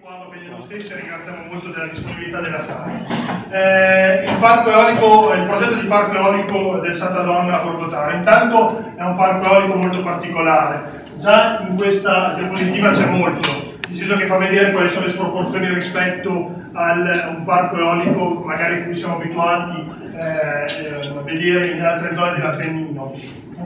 qua va bene lo stesso e ringraziamo molto della disponibilità della sala. Eh, il, eolico, il progetto di parco eolico del Santa Donna a Borgotaro, intanto è un parco eolico molto particolare, già in questa diapositiva c'è molto, nel senso che fa vedere quali sono le sproporzioni rispetto a un parco eolico magari cui siamo abituati eh, a vedere in altre zone dell'Appennino.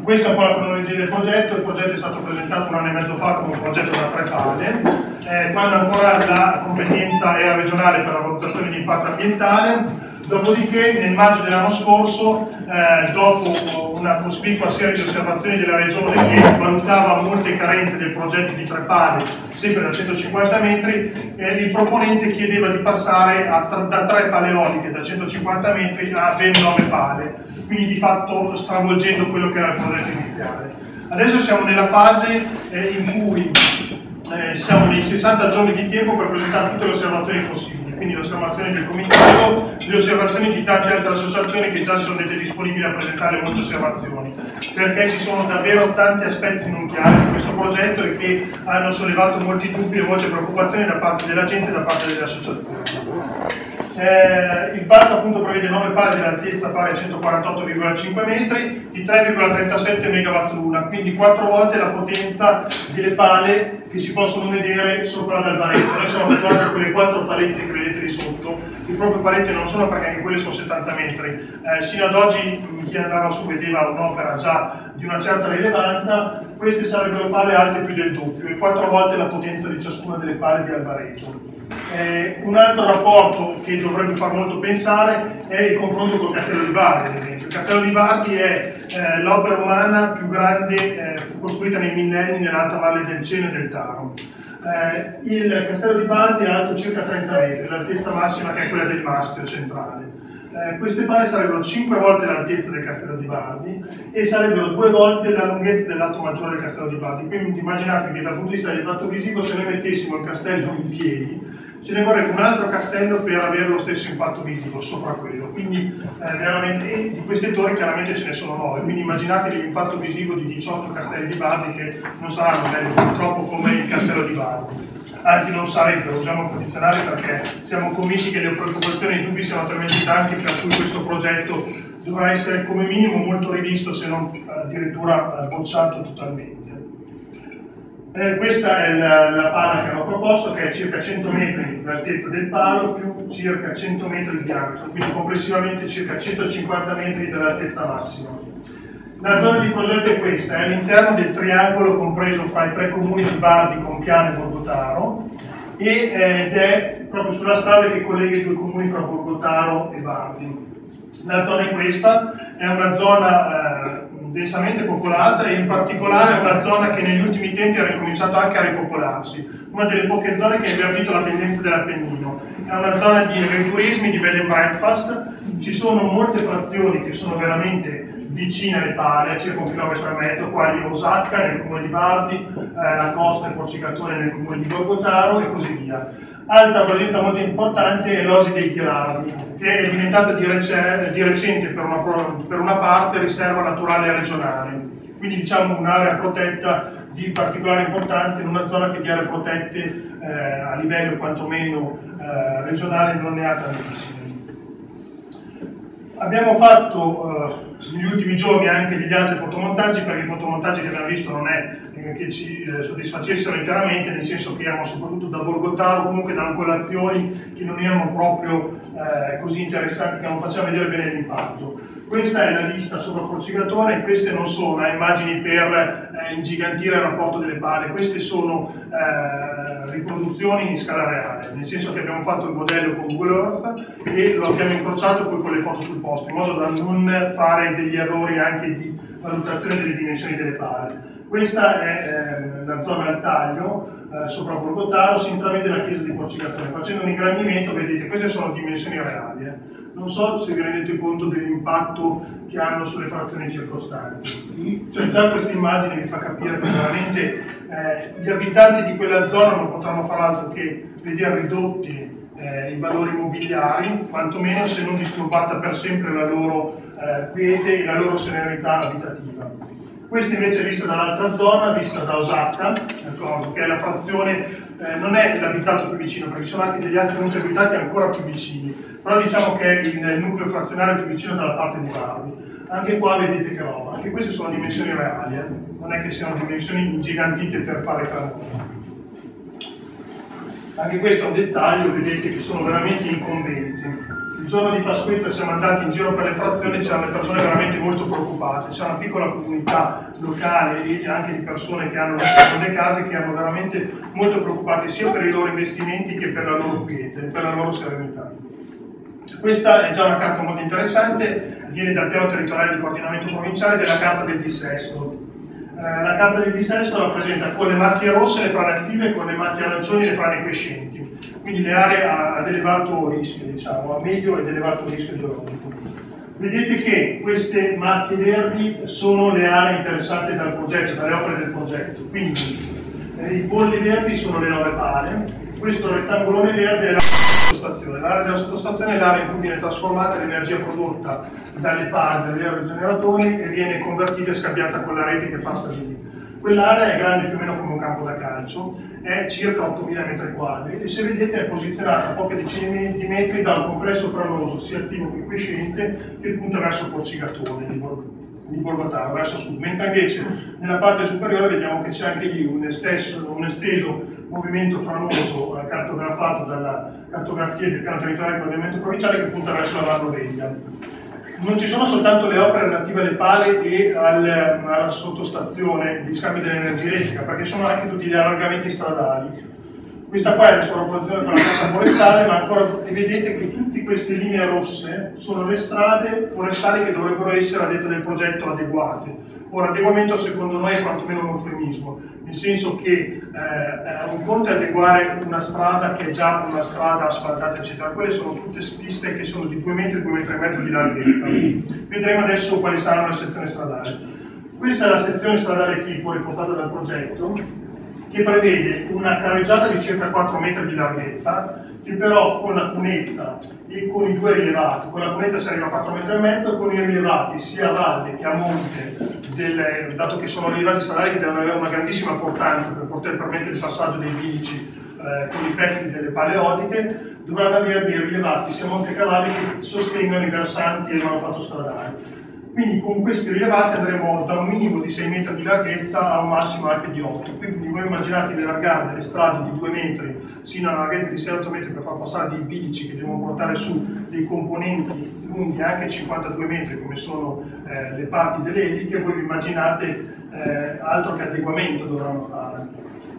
Questa è un po' la cronologia del progetto, il progetto è stato presentato un anno e mezzo fa come un progetto da tre pale, eh, quando ancora la competenza era regionale per la valutazione di impatto ambientale, Dopodiché nel maggio dell'anno scorso, eh, dopo una cospicua serie di osservazioni della Regione che valutava molte carenze del progetto di tre pale, sempre da 150 metri, eh, il proponente chiedeva di passare a, da tre pale eoliche da 150 metri a ben 9 pale, quindi di fatto stravolgendo quello che era il progetto iniziale. Adesso siamo nella fase eh, in cui eh, siamo nei 60 giorni di tempo per presentare tutte le osservazioni possibili, quindi le osservazioni del comitato, le osservazioni di tante altre associazioni che già sono dette disponibili a presentare molte osservazioni, perché ci sono davvero tanti aspetti non chiari di questo progetto e che hanno sollevato molti dubbi e molte preoccupazioni da parte della gente e da parte delle associazioni. Eh, il parco appunto prevede 9 pale dell'altezza pari a 148,5 metri di 3,37 MW l'una, quindi 4 volte la potenza delle pale che si possono vedere sopra l'albaretto. Noi siamo abituati quelle 4 palette che vedete di sotto, le proprie palette non sono perché anche quelle sono 70 metri. Eh, sino ad oggi chi andava su vedeva un'opera già di una certa rilevanza, queste sarebbero pale alte più del doppio e 4 volte la potenza di ciascuna delle pale di albaretto. Eh, un altro rapporto che dovrebbe far molto pensare è il confronto con il Castello di Bardi, ad esempio. Il Castello di Bardi è eh, l'opera umana più grande eh, costruita nei millenni nell'alta valle del Ceno e del Taro. Eh, il Castello di Bardi è alto circa 30 metri, l'altezza massima che è quella del mastio centrale. Eh, queste pale sarebbero 5 volte l'altezza del Castello di Bardi e sarebbero 2 volte la lunghezza del lato maggiore del Castello di Bardi. Quindi immaginate che dal punto di vista dell'impatto visivo, se noi mettessimo il castello in piedi, ce ne vorrebbe un altro castello per avere lo stesso impatto visivo sopra quello. Quindi eh, di queste torri chiaramente ce ne sono 9, quindi immaginatevi l'impatto visivo di 18 castelli di Bardi che non saranno belli purtroppo come il castello di Bardi. Anzi non sarebbero, usiamo il condizionale perché siamo convinti che le preoccupazioni e i dubbi siano talmente tanti per cui questo progetto dovrà essere come minimo molto rivisto se non addirittura bocciato totalmente. Eh, questa è la, la, pala che hanno proposto, che è circa 100 metri l'altezza del palo più circa 100 metri di diametro, quindi complessivamente circa 150 metri dell'altezza massima. La zona di progetto è questa, è all'interno del triangolo compreso fra i tre comuni di Bardi, Compiano e Borgotaro ed è proprio sulla strada che collega i due comuni fra Borgotaro e Bardi. La zona è questa, è una zona eh, densamente popolata e in particolare una zona che negli ultimi tempi ha ricominciato anche a ripopolarsi, una delle poche zone che ha invertito la tendenza dell'Appennino. È una zona di agriturismi, di bed and breakfast, ci sono molte frazioni che sono veramente vicine alle pale, circa un chilometro e mezzo, quali Osacca nel comune di Bardi, eh, la Costa e Porcicatore nel comune di Borgotaro e così via. Altra presenza molto importante è l'Osi dei Tirardi, che è diventata di, rec di recente per una, per una, parte riserva naturale regionale, quindi diciamo un'area protetta di particolare importanza in una zona che di aree protette eh, a livello quantomeno eh, regionale non ne ha tantissime. Abbiamo fatto eh, negli ultimi giorni anche degli altri fotomontaggi, perché i fotomontaggi che abbiamo visto non è che ci eh, soddisfacessero interamente, nel senso che erano soprattutto da Borgotaro, comunque da angolazioni che non erano proprio eh, così interessanti, che non facevano vedere bene l'impatto. Questa è la lista sopra Porcigatore e queste non sono eh, immagini per eh, ingigantire il rapporto delle pale, queste sono eh, riproduzioni in scala reale, nel senso che abbiamo fatto il modello con Google Earth e lo abbiamo incrociato poi con le foto sul posto, in modo da non fare degli errori anche di valutazione delle dimensioni delle pale. Questa è eh, la zona al taglio, eh, sopra Borgotaro, si intravede la chiesa di Porcigatore. Facendo un ingrandimento, vedete, queste sono dimensioni reali. Eh. Non so se vi rendete conto dell'impatto che hanno sulle frazioni circostanti. Cioè già questa immagine vi fa capire che veramente eh, gli abitanti di quella zona non potranno fare altro che vedere ridotti eh, i valori immobiliari, quantomeno se non disturbata per sempre la loro eh, quiete e la loro serenità abitativa. Questa invece è vista dall'altra zona, vista da Osaka, che è la frazione eh, non è l'abitato più vicino, perché ci sono anche degli altri nuclei abitati ancora più vicini, però diciamo che è il nucleo frazionale più vicino dalla parte di Bardi. Anche qua vedete che roba, anche queste sono dimensioni reali, eh? non è che siano dimensioni ingigantite per fare clamore. Anche questo è un dettaglio, vedete che sono veramente incombenti. Il giorno di Pasquetta siamo andati in giro per le frazioni, c'erano persone veramente molto preoccupate, c'è una piccola comunità locale e anche di persone che hanno le seconde case che erano veramente molto preoccupate sia per i loro investimenti che per la loro quiete, per la loro serenità. Questa è già una carta molto interessante, viene dal piano territoriale di coordinamento provinciale della carta del dissesto. Eh, la carta del dissesto rappresenta con le macchie rosse le frane attive e con le macchie arancioni le frane quiescenti, quindi le aree ad elevato rischio, diciamo, a medio ed elevato rischio geologico. Vedete che queste macchie verdi sono le aree interessate dal progetto, dalle opere del progetto, quindi eh, i polli verdi sono le nove pale, questo rettangolone verde è la sottostazione. L'area della sottostazione è l'area in cui viene trasformata l'energia prodotta dalle pale, dagli aerogeneratori e viene convertita e scambiata con la rete che passa di lì. Quell'area è grande più o meno come un campo da calcio, è circa 8.000 metri quadri e se vedete è posizionata a poche decine di metri da un complesso franoso sia attivo che quiescente che punta verso Porcigatone di di Borgotaro verso sud, mentre invece nella parte superiore vediamo che c'è anche lì un, esteso, un esteso movimento franoso eh, cartografato dalla cartografia del piano territoriale del coordinamento provinciale che punta verso la Valroveglia. Non ci sono soltanto le opere relative alle pale e al, alla sottostazione di scambio dell'energia elettrica, perché sono anche tutti gli allargamenti stradali questa qua è la sovrapposizione con la carta forestale, ma ancora vedete che tutte queste linee rosse sono le strade forestali che dovrebbero essere a detta del progetto adeguate. Ora, adeguamento secondo noi è quantomeno un eufemismo, nel senso che eh, un conto è adeguare una strada che è già una strada asfaltata, eccetera. Quelle sono tutte piste che sono di 2 metri, 2 metri e mezzo di larghezza. Vedremo adesso quali saranno le sezioni stradali. Questa è la sezione stradale tipo riportata dal progetto, che prevede una carreggiata di circa 4 metri di larghezza, che però con la cunetta e con i due rilevati, con la cunetta si arriva a 4 metri e mezzo, con i rilevati sia a valle che a monte, delle, dato che sono rilevati stradali che devono avere una grandissima importanza per poter permettere il passaggio dei bilici eh, con i pezzi delle paleodiche, dovranno avere dei rilevati sia a monte e cavalli che sostengono i versanti e il manufatto stradale quindi con questi rilevati andremo da un minimo di 6 metri di larghezza a un massimo anche di 8. Quindi voi immaginate di allargare delle strade di 2 metri sino a una larghezza di 6-8 metri per far passare dei bilici che devono portare su dei componenti lunghi anche 52 metri come sono eh, le parti delle eliche, voi vi immaginate eh, altro che adeguamento dovranno fare.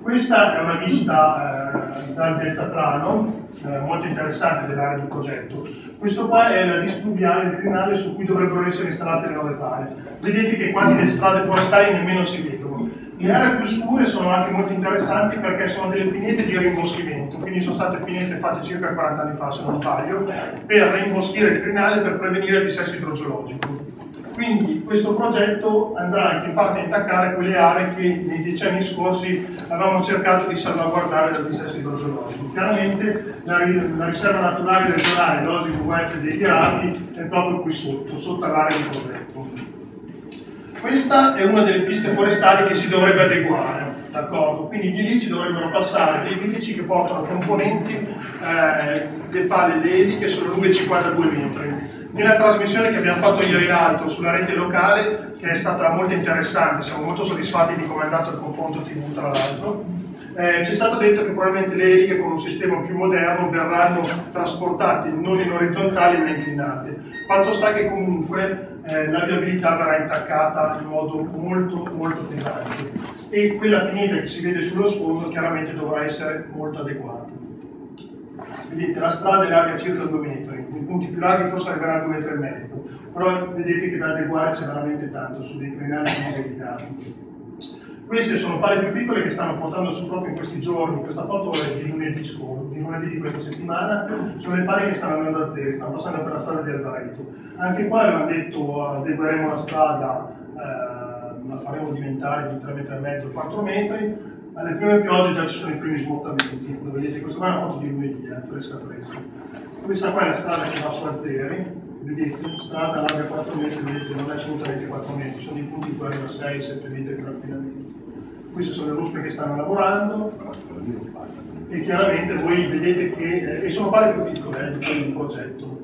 Questa è una vista eh, dal deltaplano, eh, molto interessante dell'area di progetto. Questo qua è la displuviale, il crinale su cui dovrebbero essere installate le nuove pale. Vedete che quasi le strade forestali nemmeno si vedono. Le aree più scure sono anche molto interessanti perché sono delle pinete di rimboschimento, quindi sono state pinete fatte circa 40 anni fa, se non sbaglio, per rimboschire il crinale per prevenire il dissesto idrogeologico. Quindi questo progetto andrà anche in parte a intaccare quelle aree che nei decenni scorsi avevamo cercato di salvaguardare dal dissesto idrogeologico. Chiaramente la, la, riserva naturale regionale, l'Osi VF dei Grati, è proprio qui sotto, sotto l'area di progetto. Questa è una delle piste forestali che si dovrebbe adeguare, d'accordo? Quindi i bilici dovrebbero passare dei bilici che portano componenti eh, del pale ledi che sono lunghe 52 metri nella trasmissione che abbiamo fatto ieri in alto sulla rete locale, che è stata molto interessante, siamo molto soddisfatti di come è andato il confronto TV tra l'altro, eh, ci è stato detto che probabilmente le eliche con un sistema più moderno verranno trasportate non in orizzontali ma inclinate. Fatto sta che comunque eh, la viabilità verrà intaccata in modo molto molto pesante e quella pineta che si vede sullo sfondo chiaramente dovrà essere molto adeguata. Vedete, la strada è larga circa 2 metri, i punti più larghi forse arriveranno a 2 metri e mezzo, però vedete che da adeguare c'è veramente tanto su dei crinali così delicati. Queste sono pale più piccole che stanno portando su proprio in questi giorni, questa foto è di lunedì scorso, di lunedì di questa settimana, sono le pale che stanno andando a zero, stanno passando per la strada del Vareto. Anche qua avevamo detto adegueremo la strada, eh, la faremo diventare di 3 metri e mezzo, 4 metri, alle prime piogge già ci sono i primi smottamenti, lo vedete, questa qua è una foto di lunedì, eh, fresca fresca. Questa qua è la strada che va su Azzeri, vedete, strada larga 4 metri, vedete, non è assolutamente 4 metri, sono dei punti cui arriva 6-7 metri tranquillamente. Queste sono le ruspe che stanno lavorando. e chiaramente voi vedete che eh, e sono pale più piccole eh, di di progetto.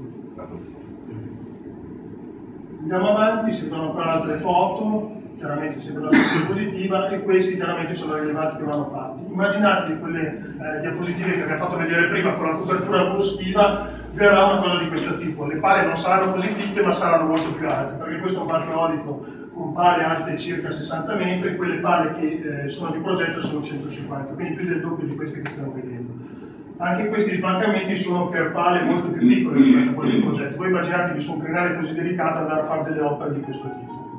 Andiamo avanti, si vedono qua altre foto, chiaramente sempre la diapositiva e questi chiaramente sono i rilevanti che vanno fatti. Immaginatevi quelle eh, diapositive che vi ho fatto vedere prima con la copertura boschiva, verrà una cosa di questo tipo. Le pale non saranno così fitte ma saranno molto più alte, perché questo è un parco eolico con pale alte circa 60 metri, quelle pale che eh, sono di progetto sono 150, quindi più del doppio di queste che stiamo vedendo. Anche questi sbancamenti sono per pale molto più piccole rispetto a quelli di progetto. Voi immaginatevi su un crinale così delicato andare a fare delle opere di questo tipo.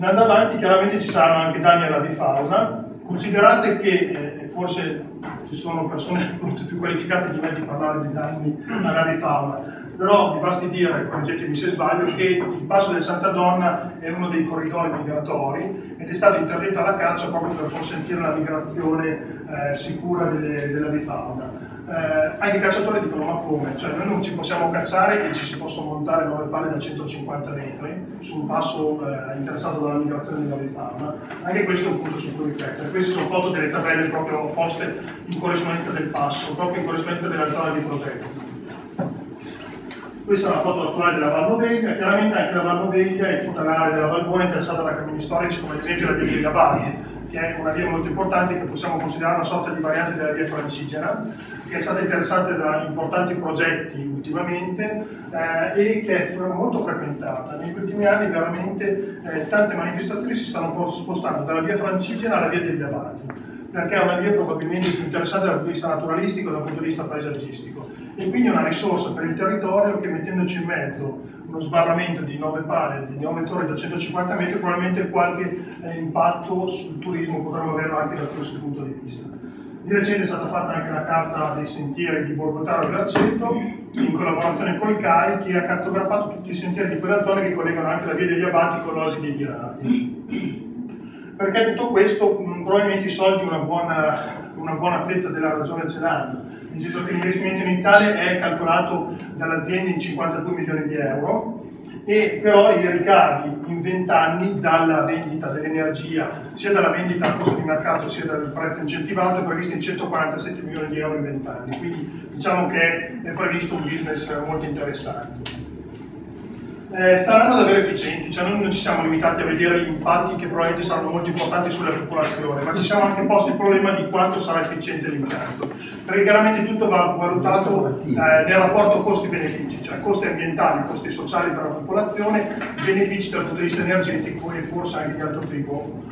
Andando avanti chiaramente ci saranno anche danni alla vifauna, considerate che eh, forse ci sono persone molto più qualificate di me di parlare di danni alla vifauna, però mi basti dire, correggetemi se sbaglio, che il passo del Santa Donna è uno dei corridoi migratori ed è stato interdetto alla caccia proprio per consentire la migrazione eh, sicura delle, della vifauna eh, anche i cacciatori dicono ma come? Cioè noi non ci possiamo cacciare e ci si possono montare nuove palle da 150 metri su un passo eh, interessato dalla migrazione della rifarma. Anche questo è un punto su cui riflettere. Queste sono foto delle tabelle proprio poste in corrispondenza del passo, proprio in corrispondenza della zona di progetto. Questa è una foto attuale della Valnoveglia, chiaramente anche la Valnoveglia è tutta l'area della Valvona interessata da cammini storici come ad esempio la via degli Abati, che è una via molto importante che possiamo considerare una sorta di variante della via francigena, che è stata interessata da importanti progetti ultimamente eh, e che è molto frequentata. Negli ultimi anni veramente eh, tante manifestazioni si stanno spostando dalla via francigena alla via degli Abati perché è una via probabilmente più interessante dal punto di vista naturalistico e dal punto di vista paesaggistico e quindi è una risorsa per il territorio che mettendoci in mezzo uno sbarramento di 9 pale, di 9 torri da 150 metri, probabilmente qualche eh, impatto sul turismo potremmo averlo anche da questo punto di vista. Di recente è stata fatta anche la carta dei sentieri di Borgotaro e Gracetto in collaborazione con il CAI che ha cartografato tutti i sentieri di quella zona che collegano anche la via degli Abati con l'Osi dei Ghirati. Perché tutto questo? Probabilmente i soldi una buona, una buona fetta della ragione ce l'hanno, nel senso che l'investimento iniziale è calcolato dall'azienda in 52 milioni di euro, e però i ricavi in 20 anni dalla vendita dell'energia, sia dalla vendita a costo di mercato sia dal prezzo incentivato, è previsto in 147 milioni di euro in 20 anni, quindi diciamo che è previsto un business molto interessante eh, saranno davvero efficienti, cioè noi non ci siamo limitati a vedere gli impatti che probabilmente saranno molto importanti sulla popolazione, ma ci siamo anche posti il problema di quanto sarà efficiente l'impianto, perché chiaramente tutto va valutato eh, nel rapporto costi-benefici, cioè costi ambientali, costi sociali per la popolazione, benefici dal punto di vista energetico e forse anche di altro tipo.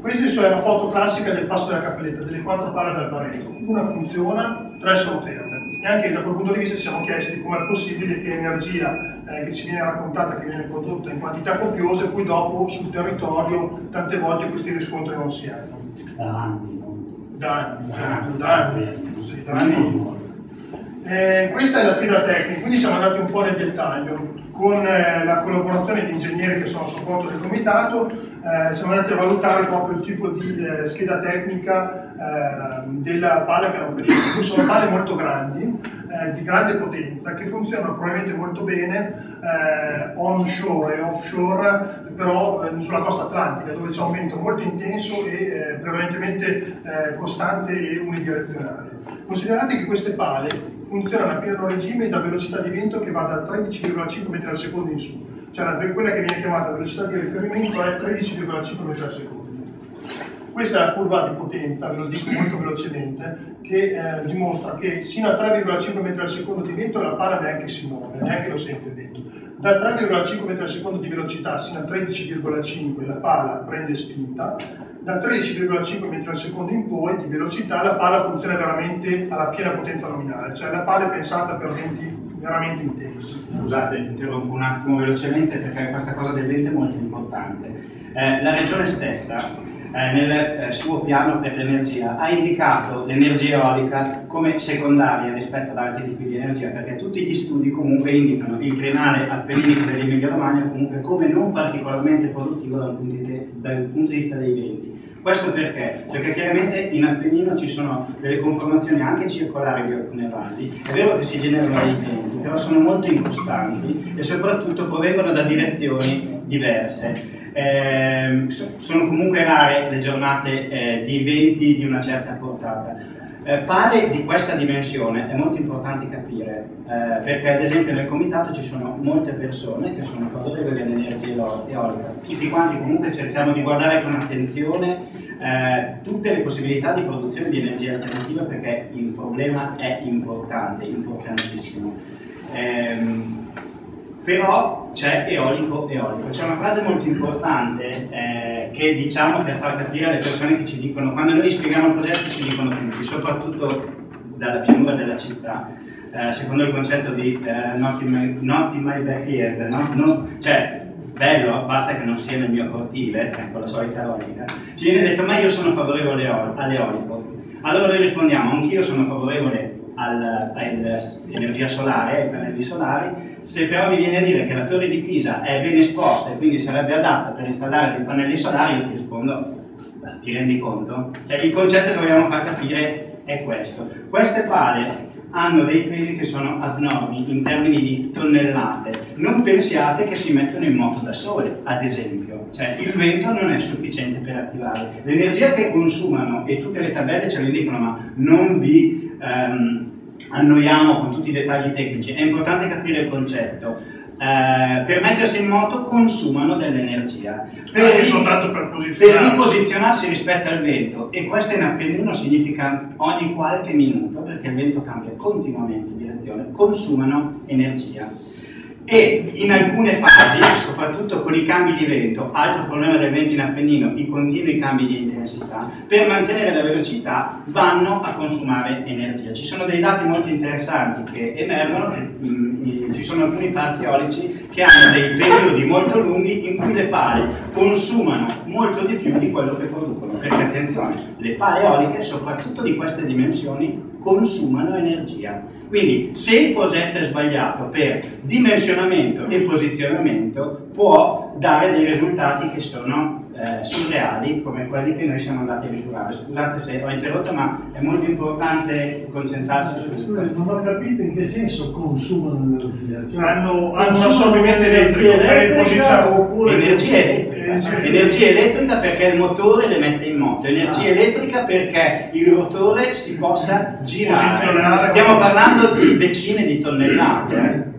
Questa è una foto classica del passo della cappelletta, delle quattro pale del Barreto. Una funziona, tre sono ferme. E anche da quel punto di vista ci siamo chiesti come è possibile che l'energia eh, che ci viene raccontata, che viene prodotta in quantità copiose, poi dopo sul territorio tante volte questi riscontri non si hanno. Da anni. Da anni, certo, da anni. Sì, da anni. Eh, questa è la scheda tecnica, quindi siamo andati un po' nel dettaglio. Con eh, la collaborazione di ingegneri che sono a supporto del comitato eh, siamo andati a valutare proprio il tipo di eh, scheda tecnica eh, della pala che hanno preso. Sono pale molto grandi, eh, di grande potenza, che funzionano probabilmente molto bene onshore e offshore, però sulla costa atlantica, dove c'è un vento molto intenso e prevalentemente costante e unidirezionale. Considerate che queste pale funzionano a pieno regime da velocità di vento che va da 13,5 metri al secondo in su, cioè quella che viene chiamata velocità di riferimento è 13,5 metri al secondo. Questa è la curva di potenza, ve lo dico molto velocemente, che eh, dimostra che sino a 3,5 metri al secondo di vento la pala neanche si muove, neanche lo sente vento. Da 3,5 metri al secondo di velocità sino a 13,5 la pala prende spinta, da 13,5 metri al secondo in poi di velocità la pala funziona veramente alla piena potenza nominale, cioè la pala è pensata per venti veramente intensi. Scusate, interrompo un attimo velocemente perché questa cosa del vento è molto importante. Eh, la regione stessa eh, nel eh, suo piano per l'energia ha indicato l'energia eolica come secondaria rispetto ad altri tipi di energia perché tutti gli studi comunque indicano il crinale appenninico dell'Emilia Romagna comunque come non particolarmente produttivo dal punto di, dal punto di vista dei venti. Questo perché? Perché chiaramente in Appennino ci sono delle conformazioni anche circolari di alcune valli, è vero che si generano dei venti, però sono molto incostanti e soprattutto provengono da direzioni diverse. eh, sono comunque rare le giornate eh, di eventi di una certa portata. Eh, pare di questa dimensione è molto importante capire, eh, perché ad esempio nel comitato ci sono molte persone che sono favorevoli all'energia eolica, tutti quanti comunque cerchiamo di guardare con attenzione eh, tutte le possibilità di produzione di energia alternativa perché il problema è importante, importantissimo. Ehm, però c'è eolico eolico. C'è una frase molto importante eh, che diciamo per far capire alle persone che ci dicono, quando noi spieghiamo il progetto ci dicono tutti, soprattutto dalla pianura della città, eh, secondo il concetto di eh, not, in my, not, in my, backyard, no? No, cioè bello, basta che non sia nel mio cortile, ecco la solita logica, ci viene detto ma io sono favorevole all'eolico. Allora noi rispondiamo, anch'io sono favorevole all'energia solare, ai pannelli solari, se però mi viene a dire che la torre di Pisa è ben esposta e quindi sarebbe adatta per installare dei pannelli solari, io ti rispondo, ti rendi conto? Cioè, il concetto che vogliamo far capire è questo. Queste pale hanno dei pesi che sono abnormi in termini di tonnellate. Non pensiate che si mettono in moto da sole, ad esempio. Cioè, il vento non è sufficiente per attivarle. L'energia che consumano, e tutte le tabelle ce lo indicano, ma non vi... Um, annoiamo con tutti i dettagli tecnici, è importante capire il concetto. Eh, per mettersi in moto consumano dell'energia. Per, per, per, riposizionarsi rispetto al vento. E questo in Appennino significa ogni qualche minuto perché il vento cambia continuamente di direzione. Consumano energia e in alcune fasi, soprattutto con i cambi di vento, altro problema del vento in Appennino, i continui cambi di intensità, per mantenere la velocità vanno a consumare energia. Ci sono dei dati molto interessanti che emergono, mm, ci sono alcuni parchi eolici che hanno dei periodi molto lunghi in cui le pale consumano molto di più di quello che producono, perché attenzione, le pale eoliche, soprattutto di queste dimensioni, consumano energia. Quindi se il progetto è sbagliato per dimensionamento e posizionamento può dare dei risultati che sono eh, surreali come quelli che noi siamo andati a misurare. Scusate se ho interrotto, ma è molto importante concentrarsi su questo. Non ho capito in che senso consumano energia. Cioè, hanno, hanno un assorbimento elettrico per il posizionamento. Energia elettrica energia elettrica perché il motore le mette in moto, energia ah. elettrica perché il rotore si possa girare. Stiamo parlando di decine di tonnellate.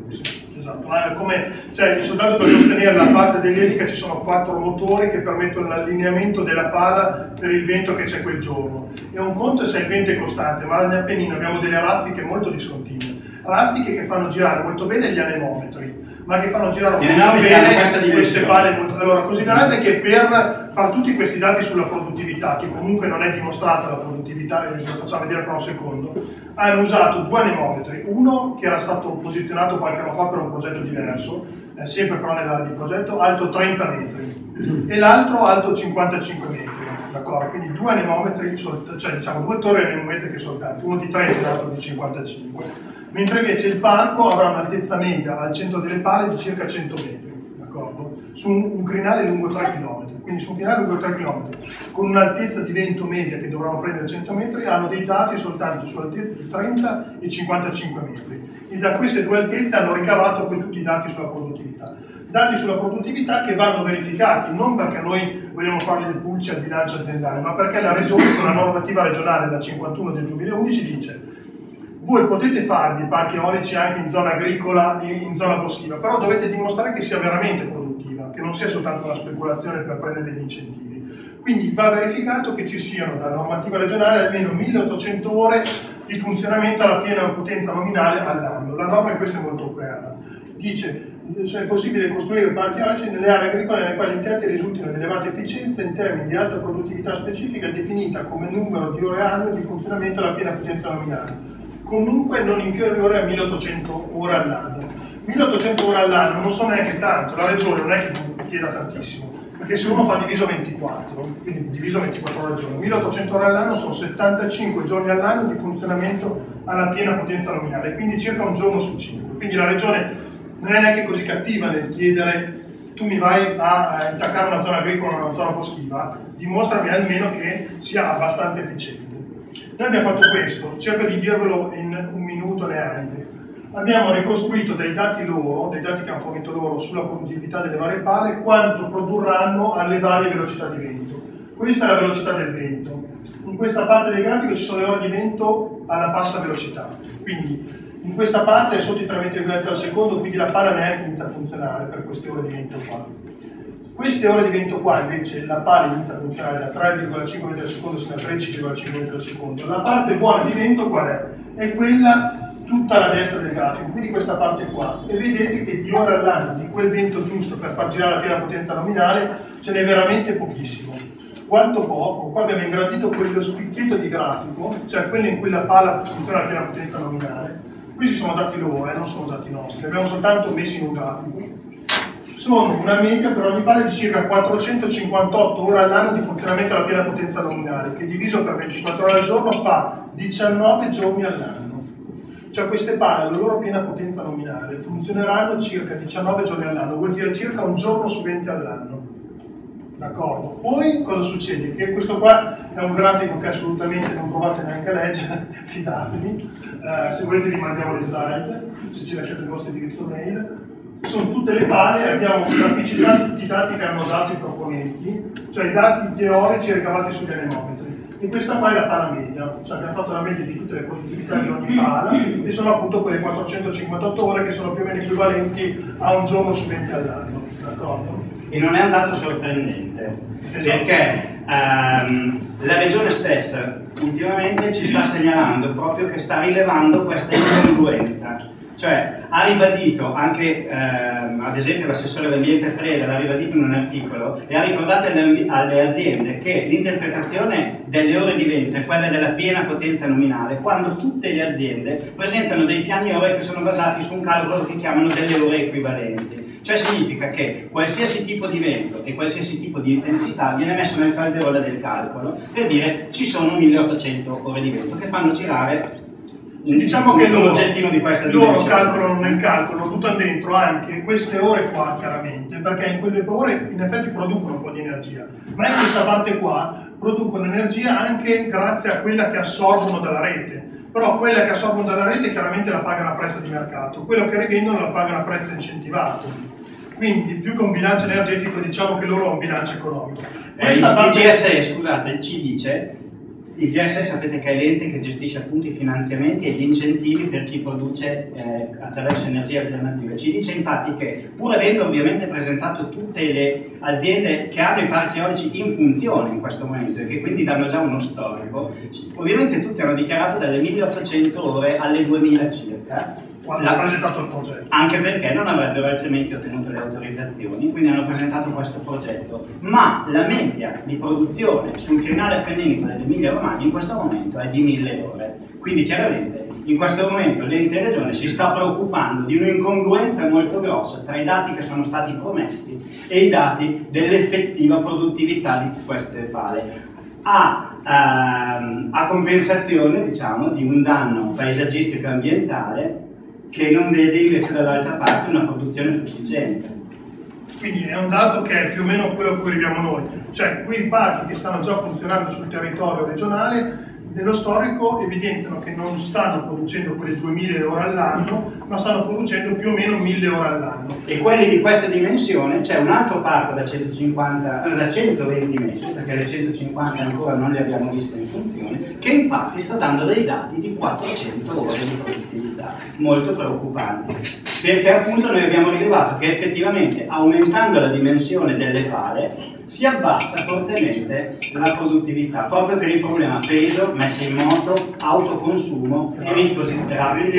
Eh? Esatto, come, cioè, soltanto per sostenere la parte dell'elica ci sono quattro motori che permettono l'allineamento della pala per il vento che c'è quel giorno. E un conto è se il vento è costante, ma negli Appennino abbiamo delle raffiche molto discontinue, raffiche che fanno girare molto bene gli anemometri ma che fanno girare molto bene queste pale. Allora, considerate che per fare tutti questi dati sulla produttività, che comunque non è dimostrata la produttività, e ve lo facciamo vedere fra un secondo, hanno usato due anemometri, uno che era stato posizionato qualche anno fa per un progetto diverso, eh, sempre però nell'area di progetto, alto 30 metri, e l'altro alto 55 metri. D'accordo? Quindi due anemometri, cioè diciamo due torri anemometriche soltanto, uno di 30 e l'altro di 55 mentre invece il palco avrà un'altezza media al centro delle pale di circa 100 metri, d'accordo? Su un, crinale lungo 3 km, quindi su un crinale lungo 3 km, con un'altezza di vento media che dovranno prendere 100 metri, hanno dei dati soltanto su altezze di 30 e 55 metri. E da queste due altezze hanno ricavato poi tutti i dati sulla produttività. Dati sulla produttività che vanno verificati non perché noi vogliamo fare le pulci al bilancio aziendale, ma perché la regione con la normativa regionale la 51 del 2011 dice voi potete fare dei parchi eolici anche in zona agricola e in zona boschiva, però dovete dimostrare che sia veramente produttiva, che non sia soltanto una speculazione per prendere degli incentivi. Quindi va verificato che ci siano dalla normativa regionale almeno 1800 ore di funzionamento alla piena potenza nominale all'anno. La norma in questo è molto chiara. Dice se è possibile costruire parchi eolici nelle aree agricole nelle quali gli impianti risultino di elevata efficienza in termini di alta produttività specifica definita come numero di ore anno di funzionamento alla piena potenza nominale comunque non inferiore a 1800 ore all'anno. 1800 ore all'anno non sono neanche tanto, la regione non è che chieda tantissimo, perché se uno fa diviso 24, quindi diviso 24 ore al giorno, 1800 ore all'anno sono 75 giorni all'anno di funzionamento alla piena potenza nominale, quindi circa un giorno su 5. Quindi la regione non è neanche così cattiva nel chiedere tu mi vai a intaccare una zona agricola o una zona boschiva, dimostrami almeno che sia abbastanza efficiente. Noi abbiamo fatto questo, cerco di dirvelo in un minuto neanche. abbiamo ricostruito dai dati loro, dai dati che hanno fornito loro sulla produttività delle varie pale, quanto produrranno alle varie velocità di vento. Questa è la velocità del vento. In questa parte del grafico ci sono le ore di vento alla bassa velocità. Quindi in questa parte è sotto i 3 metri al secondo, quindi la pala neanche inizia a funzionare per queste ore di vento qua. Queste ore di vento qua invece la pala inizia a funzionare da 3,5 metri al secondo sino a 13,5 metri al secondo. La parte buona di vento qual è? È quella tutta alla destra del grafico, quindi questa parte qua. E vedete che di ore all'anno di quel vento giusto per far girare la piena potenza nominale ce n'è veramente pochissimo quanto poco, qua abbiamo ingrandito quello spicchietto di grafico, cioè quello in cui la palla funziona a piena potenza nominale. Questi sono dati loro, eh, non sono dati nostri, abbiamo soltanto messi in un grafico. Sono una media palla di circa 458 ore all'anno di funzionamento alla piena potenza nominale, che diviso per 24 ore al giorno fa 19 giorni all'anno. Cioè queste palle alla loro piena potenza nominale funzioneranno circa 19 giorni all'anno, vuol dire circa un giorno su 20 all'anno. D'accordo? Poi cosa succede? Che questo qua è un grafico che assolutamente non provate neanche a leggere, fidatevi. Eh, se volete vi mandiamo le slide, se ci lasciate il vostro indirizzo mail. Sono tutte le pale, abbiamo graficità tutti i dati che hanno dato i proponenti, cioè i dati teorici ricavati sugli anemometri. E questa qua è la pala media, cioè abbiamo fatto la media di tutte le produttività di ogni pala e sono appunto quelle 458 ore che sono più o meno equivalenti a un giorno su 20 all'anno. E non è un dato sorprendente perché ehm, la regione stessa ultimamente ci sta segnalando proprio che sta rilevando questa incongruenza cioè ha ribadito anche ehm, ad esempio l'assessore dell'ambiente Freda l'ha ribadito in un articolo e ha ricordato alle, aziende che l'interpretazione delle ore di vento è quella della piena potenza nominale quando tutte le aziende presentano dei piani ore che sono basati su un calcolo che chiamano delle ore equivalenti. Cioè significa che qualsiasi tipo di vento e qualsiasi tipo di intensità viene messo nel calderone del calcolo per dire ci sono 1800 ore di vento che fanno girare cioè, diciamo che loro, loro calcolano nel calcolo, buttano dentro anche queste ore qua chiaramente, perché in quelle ore in effetti producono un po' di energia, ma in questa parte qua producono energia anche grazie a quella che assorbono dalla rete però quella che assorbono dalla rete chiaramente la pagano a prezzo di mercato, quello che rivendono la pagano a prezzo incentivato. Quindi più che un bilancio energetico diciamo che loro hanno un bilancio economico. Questa il, parte... GSE, scusate, ci dice il GSE sapete che è l'ente che gestisce appunto i finanziamenti e gli incentivi per chi produce eh, attraverso energie alternative. Ci dice infatti che pur avendo ovviamente presentato tutte le aziende che hanno i parchi eolici in funzione in questo momento e che quindi danno già uno storico, ovviamente tutti hanno dichiarato dalle 1800 ore alle 2000 circa quando hanno presentato il progetto. Anche perché non avrebbero altrimenti ottenuto le autorizzazioni, quindi hanno presentato questo progetto. Ma la media di produzione sul crinale appenninico dell'Emilia Romagna in questo momento è di 1000 ore. Quindi chiaramente in questo momento l'ente regione si sta preoccupando di un'incongruenza molto grossa tra i dati che sono stati promessi e i dati dell'effettiva produttività di queste pale. A, ehm, a compensazione diciamo, di un danno paesaggistico e ambientale che non vede invece dall'altra parte una produzione sufficiente. Quindi è un dato che è più o meno quello a cui arriviamo noi, cioè quei parchi che stanno già funzionando sul territorio regionale nello storico evidenziano che non stanno producendo quelle 2000 ore all'anno, ma stanno producendo più o meno 1000 ore all'anno. E quelli di questa dimensione c'è un altro parco da, 150, eh, da 120 metri, perché le 150 ancora non le abbiamo viste in funzione, che infatti sta dando dei dati di 400 ore di produttività, molto preoccupanti. Perché appunto noi abbiamo rilevato che effettivamente aumentando la dimensione delle pale si abbassa fortemente la produttività, proprio per il problema peso, messa in moto, autoconsumo e riposizionamento.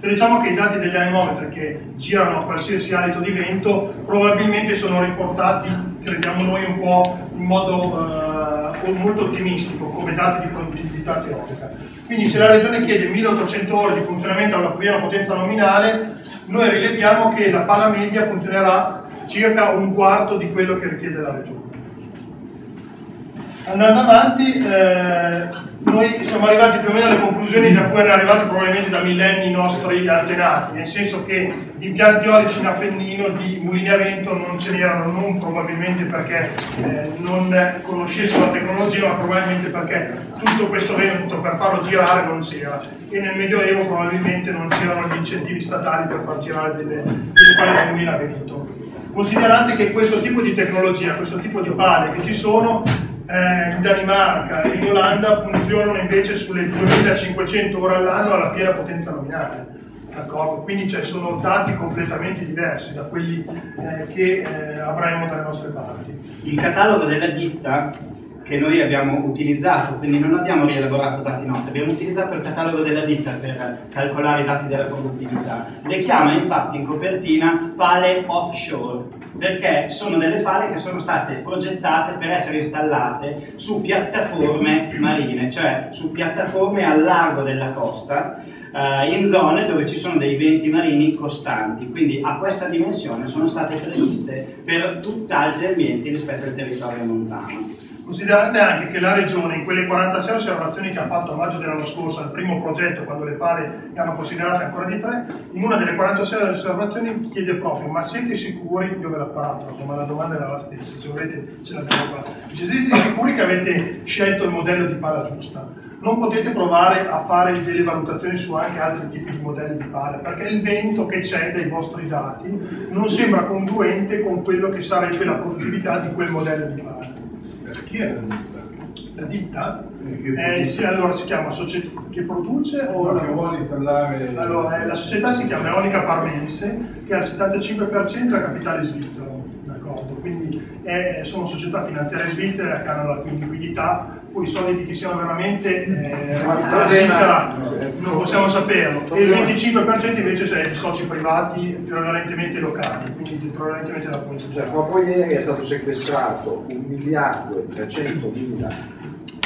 Diciamo che i dati degli anemometri che girano a qualsiasi alito di vento probabilmente sono riportati, crediamo noi, un po' in modo eh, molto ottimistico come dati di produttività teorica. Quindi se la regione chiede 1800 ore di funzionamento alla piena potenza nominale, noi rileviamo che la pala media funzionerà circa un quarto di quello che richiede la regione. Andando avanti, eh, noi siamo arrivati più o meno alle conclusioni da cui erano arrivati probabilmente da millenni i nostri antenati, nel senso che di impianti eolici in Appennino di mulini a vento non ce n'erano, non probabilmente perché eh, non conoscessero la tecnologia, ma probabilmente perché tutto questo vento per farlo girare non c'era e nel Medioevo probabilmente non c'erano gli incentivi statali per far girare delle, delle palle di mulino a vento. Considerate che questo tipo di tecnologia, questo tipo di pale che ci sono, eh, in Danimarca e in Olanda funzionano invece sulle 2500 ore all'anno alla piena potenza nominale. D'accordo? Quindi cioè, sono dati completamente diversi da quelli eh, che eh, avremmo dalle nostre parti. Il catalogo della ditta che noi abbiamo utilizzato, quindi non abbiamo rielaborato dati nostri, abbiamo utilizzato il catalogo della ditta per calcolare i dati della produttività. Le chiama infatti in copertina pale offshore, perché sono delle pale che sono state progettate per essere installate su piattaforme marine, cioè su piattaforme al largo della costa, eh, in zone dove ci sono dei venti marini costanti, quindi a questa dimensione sono state previste per tutt'altri ambienti rispetto al territorio montano. Considerate anche che la Regione in quelle 46 osservazioni che ha fatto a maggio dell'anno scorso al primo progetto, quando le pale erano considerate ancora di tre, in una delle 46 osservazioni chiede proprio ma siete sicuri, io ve l'ho parato, insomma la domanda era la stessa, se volete ce l'abbiamo qua, siete sicuri che avete scelto il modello di pala giusta? Non potete provare a fare delle valutazioni su anche altri tipi di modelli di pala, perché il vento che c'è dai vostri dati non sembra congruente con quello che sarebbe la produttività di quel modello di pala. Chi è la ditta? La ditta? Eh, Eh, sì, allora si chiama società che produce o che vuole installare... Allora, eh, la società si chiama Eolica Parmense, che al 75% è capitale svizzero, d'accordo? Quindi eh, sono società finanziarie svizzere che hanno la quindi liquidità, poi i soldi di chi siano veramente eh, la Svizzera non possiamo saperlo. E il 25% invece è di soci privati prevalentemente locali, quindi prevalentemente da comunità. Cioè, proprio ieri è stato sequestrato un miliardo e 300 mila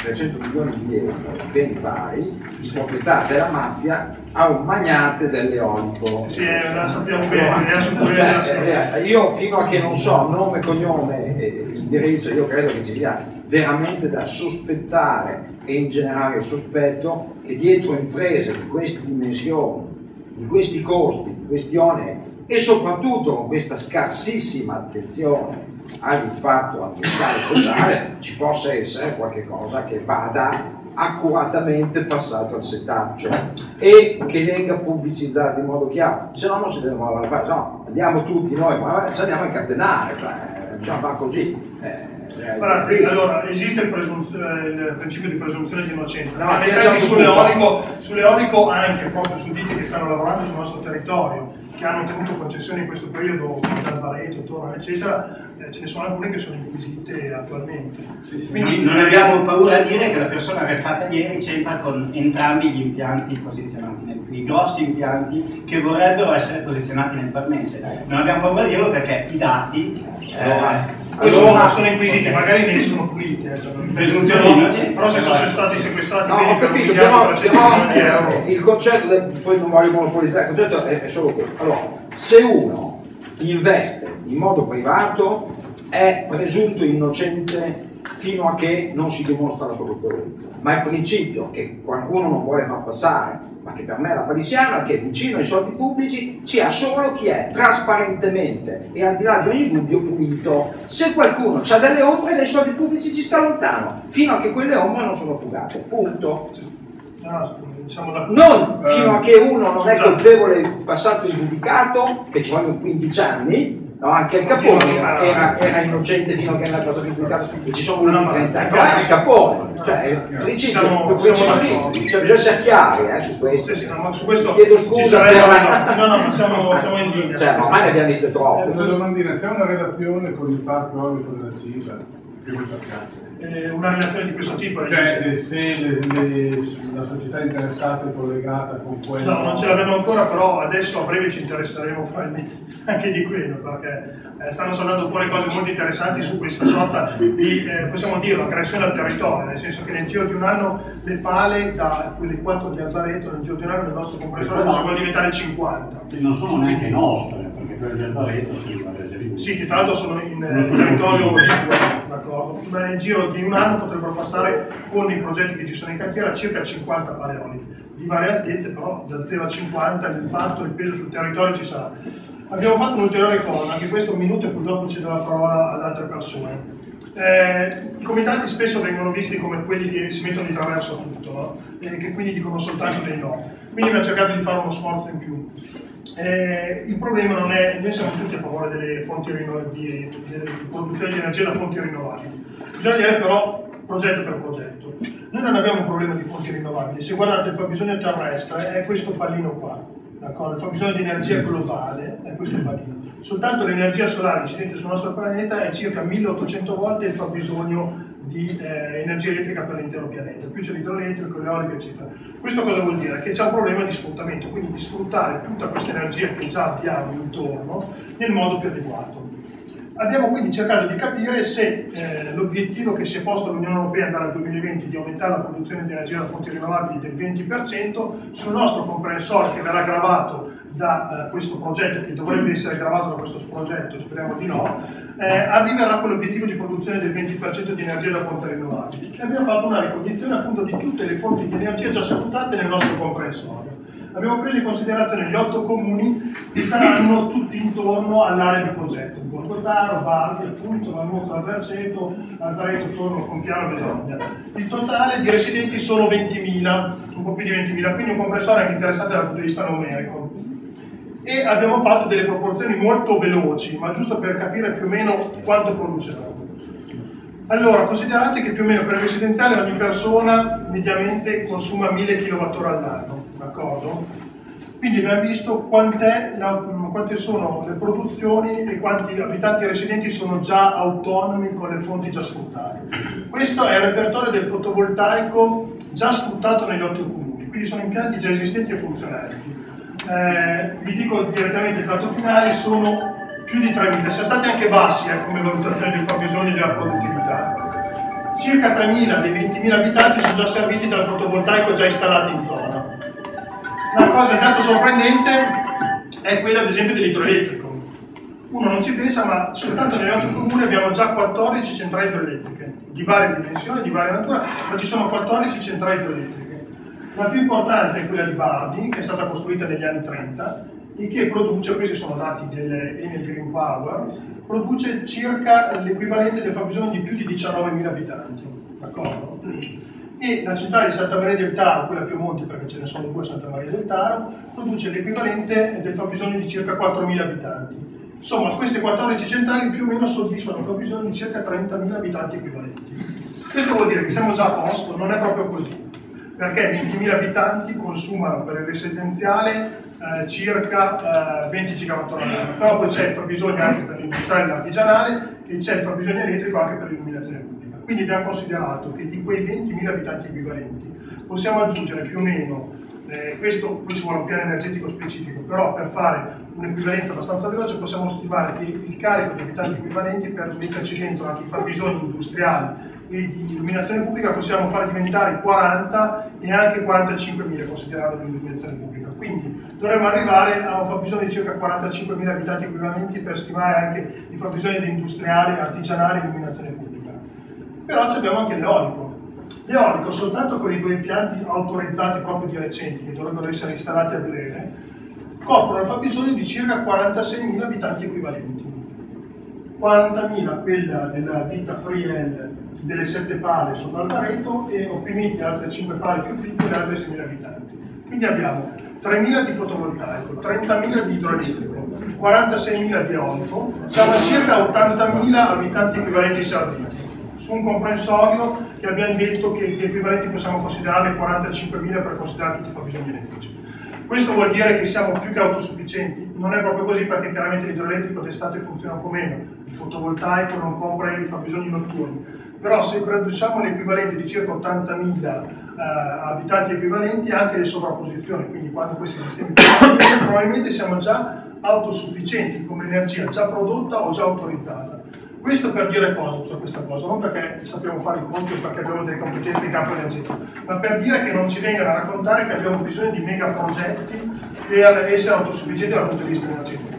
300 milioni di euro beni pari di proprietà della mafia a un magnate dell'eolico. Sì, eh, la sappiamo bene, Cioè, eh, io fino a che non so nome, cognome e indirizzo, io credo che ci sia veramente da sospettare e ingenerare il sospetto che dietro imprese di queste dimensioni, di questi costi, di questi oneri e soprattutto con questa scarsissima attenzione all'impatto ambientale e sociale ci possa essere qualche cosa che vada accuratamente passato al settaggio e che venga pubblicizzato in modo chiaro, se no non si deve muovere fare, no, andiamo tutti noi, ma ci andiamo a incatenare, cioè bisogna fare così. Eh, Guardate, eh, allora esiste il, eh, il principio di presunzione di innocenza, No, ma sull'eolico, sull'eolico anche proprio su ditte che stanno lavorando sul nostro territorio, che hanno ottenuto concessioni in questo periodo dal Barreto, Torre, eccetera, eh, ce ne sono alcune che sono inquisite attualmente. Quindi Quindi non abbiamo paura a dire che la persona arrestata ieri c'entra con entrambi gli impianti posizionati nel i grossi impianti che vorrebbero essere posizionati nel Parmense. Non abbiamo paura a dirlo perché i dati eh, poi sono, sono inquisiti, magari ne sono puliti. eh, Presunzione di però- se sono stati sequestrati No, ho capito, però, 300 milioni di però, euro. eh, il concetto, del, poi non voglio monopolizzare, il concetto è, è solo questo. Allora, se uno investe in modo privato è presunto innocente fino a che non si dimostra la sua colpevolezza. Ma il principio che qualcuno non vuole far passare, ma che per me è la palisiana, è che vicino ai soldi pubblici ci ha solo chi è trasparentemente e al di là di ogni dubbio pulito. Se qualcuno ha delle ombre dai soldi pubblici ci sta lontano, fino a che quelle ombre non sono fugate. Punto. No, diciamo da Non Eh, fino a che uno non è colpevole passato in giudicato, che ci vogliono 15 anni, no, anche il Capone era, era- era innocente fino a che non è giudicato e ci sono No, no, 30 anni. no, Però è il Capone, cioè principio, Siamo- siamo cioè, bisogna essere chiari eh, su questo. Sì, sì, no, ma su questo Chiedo ci scusa sarebbe per- no, no, ma siamo, siamo in linea. Cioè, ormai ne abbiamo viste Eh, troppe. Una domandina, c'è una relazione con il parco eolico della CISA che voi sappiate? Eh, una relazione di questo tipo. Cioè dice. eh, se le- le- la società interessata è collegata con quello... No, non ce l'abbiamo ancora, però adesso a breve ci interesseremo probabilmente anche di quello, perché eh, stanno saltando fuori cose molto interessanti su questa sorta di, eh, possiamo dire, aggressione al territorio, nel senso che nel giro di un anno le pale, da quelle 4 di Alzaretto, nel giro di un anno il nostro compressore potrebbero diventare 50. che non sono neanche nostre, perché quelle del Barreto sì, ma le Sì, che tra l'altro sono in eh, territorio d'accordo? Nel giro di un anno potrebbero bastare con i progetti che ci sono in cantiera circa 50 paleoliche di varie altezze, però da 0 a 50 l'impatto, il peso sul territorio ci sarà. Abbiamo fatto un'ulteriore cosa, anche questo un minuto e dopo cedo la parola ad altre persone. Eh, I comitati spesso vengono visti come quelli che si mettono di traverso a tutto no? e che quindi dicono soltanto dei no. Quindi abbiamo cercato di fare uno sforzo in più. Eh, il problema non è, noi siamo tutti a favore delle fonti rinnovabili, produzione di energia da fonti rinnovabili. Bisogna dire però progetto per progetto. Noi non abbiamo un problema di fonti rinnovabili, se guardate il fabbisogno terrestre è questo pallino qua, il fabbisogno di energia globale è questo pallino. Soltanto l'energia solare incidente sul nostro pianeta è circa 1800 volte il fabbisogno di eh, energia elettrica per l'intero pianeta, più c'è l'idroelettrico, l'eolico, eccetera. Questo cosa vuol dire? Che c'è un problema di sfruttamento, quindi di sfruttare tutta questa energia che già abbiamo intorno nel modo più adeguato. Abbiamo quindi cercato di capire se eh, l'obiettivo che si è posto l'Unione Europea andare al 2020 di aumentare la produzione di energia da fonti rinnovabili del 20% sul nostro comprensore che verrà gravato da eh, questo progetto, che dovrebbe essere gravato da questo progetto, speriamo di no, eh, arriverà con l'obiettivo di produzione del 20% di energia da fonti rinnovabili. E abbiamo fatto una ricognizione appunto di tutte le fonti di energia già sfruttate nel nostro comprensore abbiamo preso in considerazione gli otto comuni che saranno tutti intorno all'area del progetto, Borgotaro, Valdi, appunto, Valmozzo, Alberceto, Albareto, Torno, Compiano, Besogna. Il totale di residenti sono 20.000, un po' più di 20.000, quindi un compressore anche interessante dal punto di vista numerico. E abbiamo fatto delle proporzioni molto veloci, ma giusto per capire più o meno quanto producerà. Allora, considerate che più o meno per residenziale ogni persona mediamente consuma 1000 kWh all'anno, d'accordo? Quindi abbiamo visto la, quante sono le produzioni e quanti abitanti residenti sono già autonomi con le fonti già sfruttate. Questo è il repertorio del fotovoltaico già sfruttato negli otto comuni, quindi sono impianti già esistenti e funzionanti. Eh, vi dico direttamente il dato finale, sono più di 3.000, siamo stati anche bassi eh, come valutazione del fabbisogno e della produttività. Circa 3.000 dei 20.000 abitanti sono già serviti dal fotovoltaico già installato in zona. Una cosa, dato sorprendente, è quella ad esempio dell'idroelettrico. Uno non ci pensa, ma soltanto negli altri comuni abbiamo già 14 centrali idroelettriche, di varie dimensioni, di varia natura, ma ci sono 14 centrali idroelettriche. La più importante è quella di Bardi, che è stata costruita negli anni 30, e che produce, questi sono dati dell'Enel Green Power, produce circa l'equivalente del fabbisogno di più di 19.000 abitanti, d'accordo? E la centrale di Santa Maria del Taro, quella più monti perché ce ne sono due a Santa Maria del Taro, produce l'equivalente del fabbisogno di circa 4.000 abitanti. Insomma, queste 14 centrali più o meno soddisfano il fabbisogno di circa 30.000 abitanti equivalenti. Questo vuol dire che siamo già a posto, non è proprio così, perché 20.000 abitanti consumano per il residenziale eh, circa eh, 20 GWh all'anno, però poi c'è il fabbisogno anche per l'industriale e l'artigianale e c'è il fabbisogno elettrico anche per l'illuminazione pubblica. Quindi abbiamo considerato che di quei 20.000 abitanti equivalenti possiamo aggiungere più o meno, eh, questo qui ci vuole un piano energetico specifico, però per fare un'equivalenza abbastanza veloce possiamo stimare che il carico di abitanti equivalenti per metterci dentro anche i fabbisogni industriali e di illuminazione pubblica possiamo far diventare 40 e anche 45.000 considerando l'illuminazione pubblica. Quindi dovremmo arrivare a un fabbisogno di circa 45.000 abitanti equivalenti per stimare anche i fabbisogni di industriali, artigianali e illuminazione pubblica. Però abbiamo anche l'eolico. L'eolico soltanto con i due impianti autorizzati proprio di recenti, che dovrebbero essere installati a breve, coprono il fabbisogno di circa 46.000 abitanti equivalenti. 40.000 quella della ditta Friel delle 7 pale sopra Alvareto e opprimiti altre 5 pale più piccole altre 6.000 abitanti. Quindi abbiamo 3.000 di fotovoltaico, 30.000 di idroelettrico, 46.000 di eolico, siamo a circa 80.000 abitanti equivalenti serviti su un comprensorio che abbiamo detto che gli equivalenti possiamo considerare 45.000 per considerare tutti i fabbisogni elettrici. Questo vuol dire che siamo più che autosufficienti? Non è proprio così perché chiaramente l'idroelettrico d'estate funziona un po' meno, il fotovoltaico non copre i fabbisogni notturni, però se produciamo l'equivalente di circa 80.000 eh, abitanti equivalenti anche le sovrapposizioni, quindi quando questi sistemi funzionano, probabilmente siamo già autosufficienti come energia già prodotta o già autorizzata. Questo per dire cosa su questa cosa, non perché sappiamo fare i conti o perché abbiamo delle competenze in campo energetico, ma per dire che non ci vengano a raccontare che abbiamo bisogno di mega progetti per essere autosufficienti dal punto di vista energetico.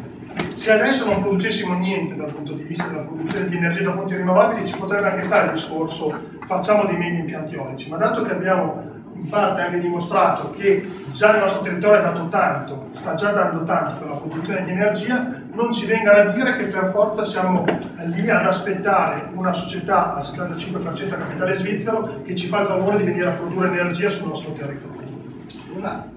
se adesso non producessimo niente dal punto di vista della produzione di energia da fonti rinnovabili ci potrebbe anche stare il discorso facciamo dei mega impianti eolici, ma dato che abbiamo in parte anche dimostrato che già il nostro territorio ha dato tanto, sta già dando tanto per la produzione di energia, non ci vengano a dire che per forza siamo lì ad aspettare una società al 75% a capitale svizzero che ci fa il favore di venire a produrre energia sul nostro territorio. Una,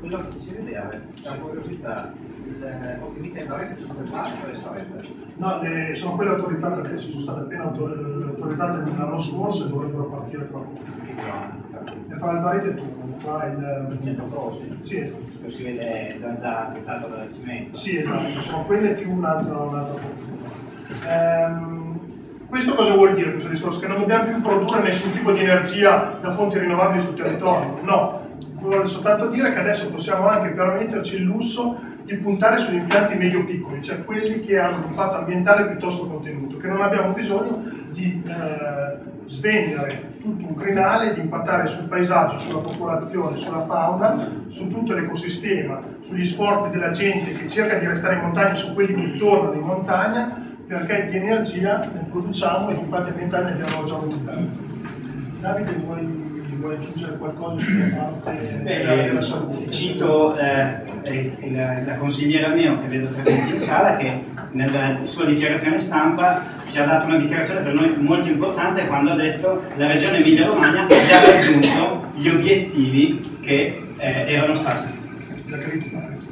quello che si vedeva, per curiosità, il ovviamente che sono fermate le sarebbe? No, le, sono quelle autorizzate adesso, sono state appena autorizzate l'anno scorso e dovrebbero partire fra poco. E fa il Barete e Turno, fa il... Il Crossi? Sì, esatto. Lo si vede da già affittato dal cemento? Sì, esatto, sono quelle più un'altra, un'altra. Ehm, questo cosa vuol dire questo discorso? Che non dobbiamo più produrre nessun tipo di energia da fonti rinnovabili sul territorio? No, vuole soltanto dire che adesso possiamo anche permetterci il lusso di puntare sugli impianti medio-piccoli, cioè quelli che hanno un impatto ambientale piuttosto contenuto, che non abbiamo bisogno di eh, svendere tutto un crinale, di impattare sul paesaggio, sulla popolazione, sulla fauna, su tutto l'ecosistema, sugli sforzi della gente che cerca di restare in montagna, su quelli che tornano in montagna, perché di energia ne produciamo e di impatti ambientali ne abbiamo già avuto tanto. Davide, vuoi vuole aggiungere qualcosa sulla parte Beh, della salute? Cito eh, il, la consigliera Meo che vedo presente in sala che nella sua dichiarazione stampa ci ha dato una dichiarazione per noi molto importante quando ha detto che la regione Emilia Romagna ha già raggiunto gli obiettivi che eh, erano stati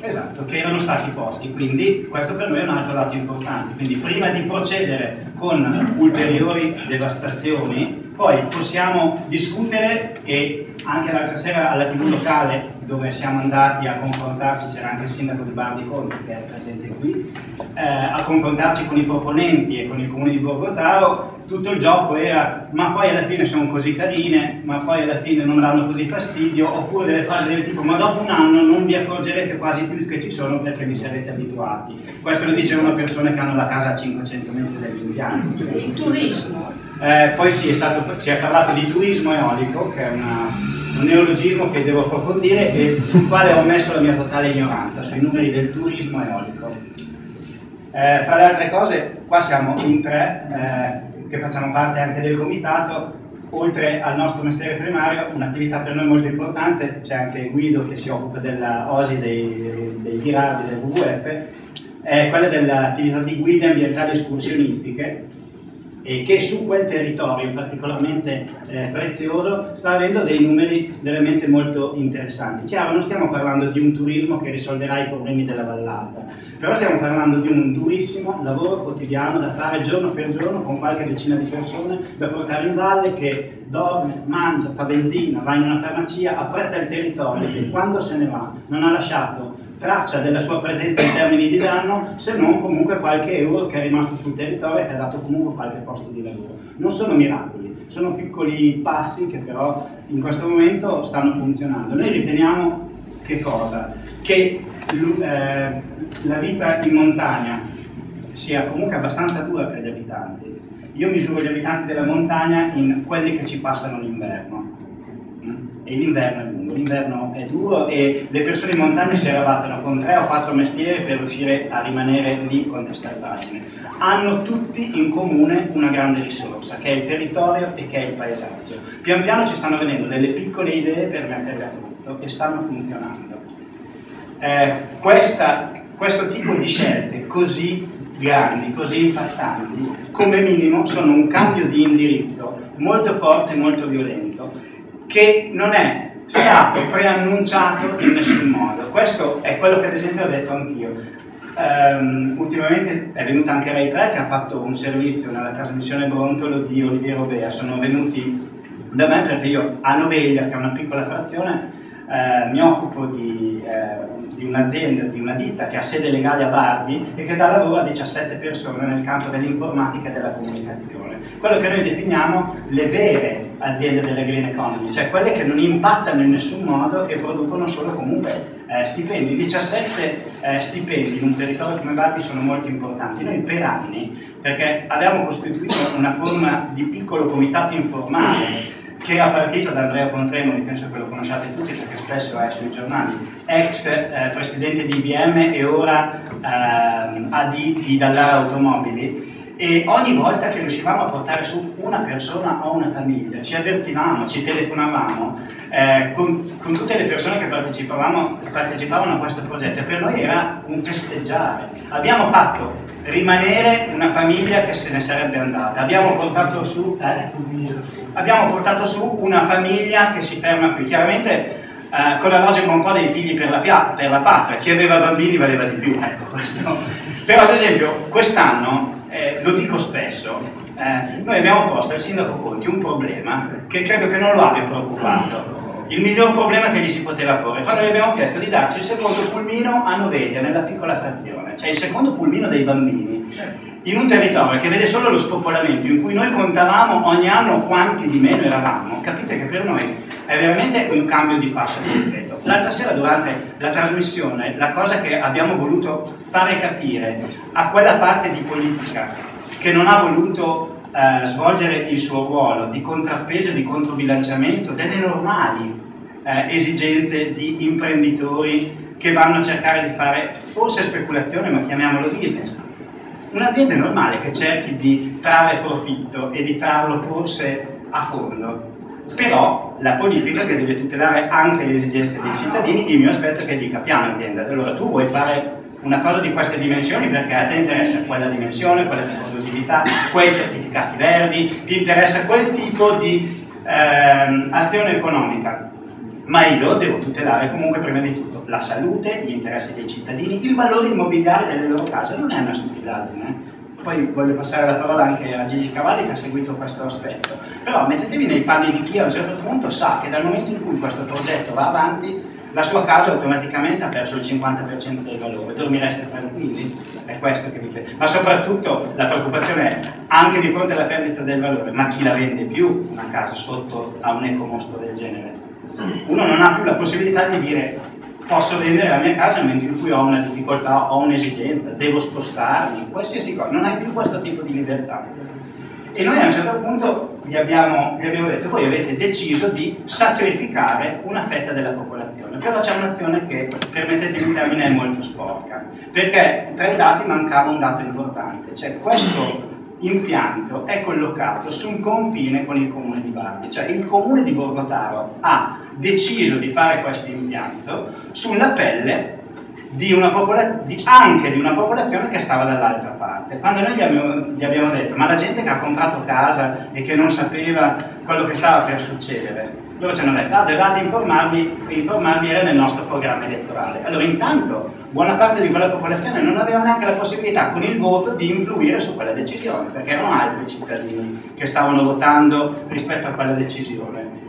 Esatto, che erano stati posti, quindi questo per noi è un altro dato importante. Quindi prima di procedere con ulteriori devastazioni, poi possiamo discutere e anche l'altra sera alla TV locale dove siamo andati a confrontarci, c'era anche il sindaco di Bardi Conti che è presente qui, eh, a confrontarci con i proponenti e con il comune di Borgotaro, tutto il gioco era ma poi alla fine sono così carine, ma poi alla fine non danno così fastidio, oppure delle frasi del tipo ma dopo un anno non vi accorgerete quasi più che ci sono perché vi sarete abituati. Questo lo dice una persona che hanno la casa a 500 metri dagli impianti. Il turismo. Eh, poi sì, è stato, si è parlato di turismo eolico, che è una, un neologismo che devo approfondire e sul quale ho messo la mia totale ignoranza, sui numeri del turismo eolico. Eh, fra le altre cose, qua siamo in tre, eh, che facciamo parte anche del comitato, oltre al nostro mestiere primario, un'attività per noi molto importante, c'è anche Guido che si occupa della OSI dei, dei Ghirardi del WWF, è quella dell'attività di guide ambientali escursionistiche e che su quel territorio particolarmente eh, prezioso sta avendo dei numeri veramente molto interessanti. Chiaro, non stiamo parlando di un turismo che risolverà i problemi della vallata, però stiamo parlando di un durissimo lavoro quotidiano da fare giorno per giorno con qualche decina di persone da portare in valle che dorme, mangia, fa benzina, va in una farmacia, apprezza il territorio e quando se ne va non ha lasciato traccia della sua presenza in termini di danno se non comunque qualche euro che è rimasto sul territorio e che ha dato comunque qualche posto di lavoro. Non sono miracoli, sono piccoli passi che però in questo momento stanno funzionando. Noi riteniamo che cosa? Che eh, la vita in montagna sia comunque abbastanza dura per gli abitanti. Io misuro gli abitanti della montagna in quelli che ci passano l'inverno e l'inverno è lungo, l'inverno è duro e le persone in montagna si arrabattano con tre o quattro mestieri per riuscire a rimanere lì con testa pagine. Hanno tutti in comune una grande risorsa, che è il territorio e che è il paesaggio. Pian piano ci stanno venendo delle piccole idee per metterle a frutto e stanno funzionando. Eh, questa, questo tipo di scelte così grandi, così impattanti, come minimo sono un cambio di indirizzo molto forte e molto violento che non è stato preannunciato in nessun modo. Questo è quello che ad esempio ho detto anch'io. Um, ultimamente è venuta anche Rai 3 che ha fatto un servizio nella trasmissione Brontolo di Oliviero Bea, sono venuti da me perché io a Noveglia, che è una piccola frazione, eh, mi occupo di, eh, di, un'azienda, di una ditta che ha sede legale a Bardi e che dà lavoro a 17 persone nel campo dell'informatica e della comunicazione. Quello che noi definiamo le vere aziende della green economy, cioè quelle che non impattano in nessun modo e producono solo comunque eh, stipendi. 17 eh, stipendi in un territorio come Bardi sono molto importanti. Noi per anni, perché abbiamo costituito una forma di piccolo comitato informale che era partito da Andrea Pontremoli, penso che lo conosciate tutti perché spesso è sui giornali, ex eh, presidente di IBM e ora eh, AD di Dallara Automobili, e ogni volta che riuscivamo a portare su una persona o una famiglia, ci avvertivamo, ci telefonavamo eh, con, con, tutte le persone che partecipavano, a questo progetto per noi era un festeggiare. Abbiamo fatto rimanere una famiglia che se ne sarebbe andata, abbiamo portato su, eh, abbiamo portato su una famiglia che si ferma qui. Chiaramente eh, con la logica un po' dei figli per la, per la patria, chi aveva bambini valeva di più, ecco questo. Però ad esempio quest'anno eh, lo dico spesso, eh, noi abbiamo posto al sindaco Conti un problema che credo che non lo abbia preoccupato. Il miglior problema che gli si poteva porre, quando gli abbiamo chiesto di darci il secondo pulmino a Novelia, nella piccola frazione, cioè il secondo pulmino dei bambini, in un territorio che vede solo lo spopolamento, in cui noi contavamo ogni anno quanti di meno eravamo, capite che per noi è veramente un cambio di passo concreto. L'altra sera durante la trasmissione la cosa che abbiamo voluto fare capire a quella parte di politica che non ha voluto eh, svolgere il suo ruolo di contrappeso e di controbilanciamento delle normali eh, esigenze di imprenditori che vanno a cercare di fare forse speculazione ma chiamiamolo business. Un'azienda normale che cerchi di trarre profitto e di trarlo forse a fondo però la politica che deve tutelare anche le esigenze dei cittadini, io mi aspetto che dica piano azienda, allora tu vuoi fare una cosa di queste dimensioni? Perché a te interessa quella dimensione, quella di produttività, quei certificati verdi, ti interessa quel tipo di ehm, azione economica, ma io devo tutelare comunque prima di tutto la salute, gli interessi dei cittadini, il valore immobiliare delle loro case, non è una stupidaggine. Poi voglio passare la parola anche a Gigi Cavalli che ha seguito questo aspetto, però mettetevi nei panni di chi a un certo punto sa che dal momento in cui questo progetto va avanti la sua casa automaticamente ha perso il 50% del valore, dormireste tranquilli? È questo che vi chiedo. Ma soprattutto la preoccupazione è anche di fronte alla perdita del valore, ma chi la vende più una casa sotto a un ecomostro del genere? Uno non ha più la possibilità di dire posso vendere la mia casa nel momento in cui ho una difficoltà, ho un'esigenza, devo spostarmi, qualsiasi cosa, non hai più questo tipo di libertà. E noi a un certo punto vi abbiamo, vi abbiamo detto, voi avete deciso di sacrificare una fetta della popolazione, però c'è un'azione che, permettetemi il termine, è molto sporca, perché tra i dati mancava un dato importante, cioè questo impianto è collocato su un confine con il comune di Bardi, cioè il comune di Borgotaro ha deciso di fare questo impianto sulla pelle di di, anche di una popolazione che stava dall'altra parte. Quando noi gli abbiamo, gli abbiamo, detto, ma la gente che ha comprato casa e che non sapeva quello che stava per succedere, loro ci hanno detto, ah, dovevate informarvi, informarvi era nel nostro programma elettorale. Allora intanto buona parte di quella popolazione non aveva neanche la possibilità con il voto di influire su quella decisione, perché erano altri cittadini che stavano votando rispetto a quella decisione.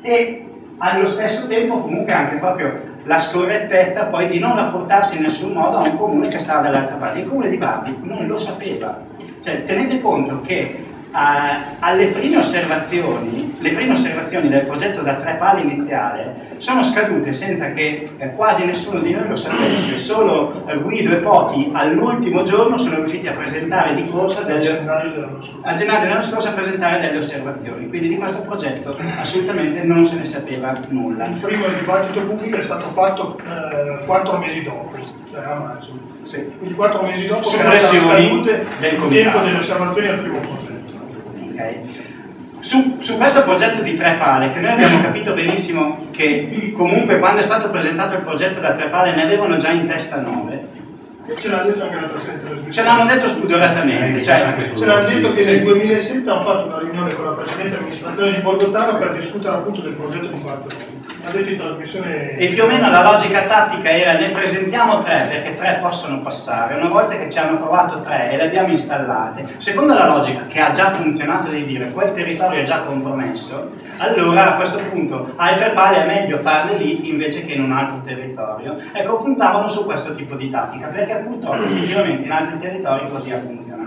E allo stesso tempo comunque anche proprio la scorrettezza poi di non rapportarsi in nessun modo a un comune che stava dall'altra parte. Il comune di Bardi non lo sapeva. Cioè, tenete conto che alle prime osservazioni, le prime osservazioni del progetto da tre pali iniziale sono scadute senza che eh, quasi nessuno di noi lo sapesse, solo eh, Guido e Poti all'ultimo giorno sono riusciti a presentare di corsa delle, a gennaio dell'anno scorso a presentare delle osservazioni, quindi di questo progetto assolutamente non se ne sapeva nulla. Il primo dibattito pubblico è stato fatto eh, quattro mesi dopo, cioè a maggio. Sì. Quindi quattro mesi dopo sono scadute del tempo delle osservazioni al primo progetto. Su, su, questo progetto di tre pale, che noi abbiamo capito benissimo che comunque quando è stato presentato il progetto da tre pale ne avevano già in testa nove, Ce l'hanno detto anche l'altra sera. Ce l'hanno detto spudoratamente. Cioè, ce l'hanno detto che nel 2007 hanno fatto una riunione con la precedente amministrazione di Borgottaro per discutere appunto del progetto di quarto e più o meno la logica tattica era ne presentiamo tre perché tre possono passare, una volta che ci hanno provato tre e le abbiamo installate, secondo la logica che ha già funzionato di dire quel territorio è già compromesso, allora a questo punto altre pale è meglio farle lì invece che in un altro territorio. Ecco, puntavano su questo tipo di tattica perché purtroppo effettivamente in altri territori così ha funzionato.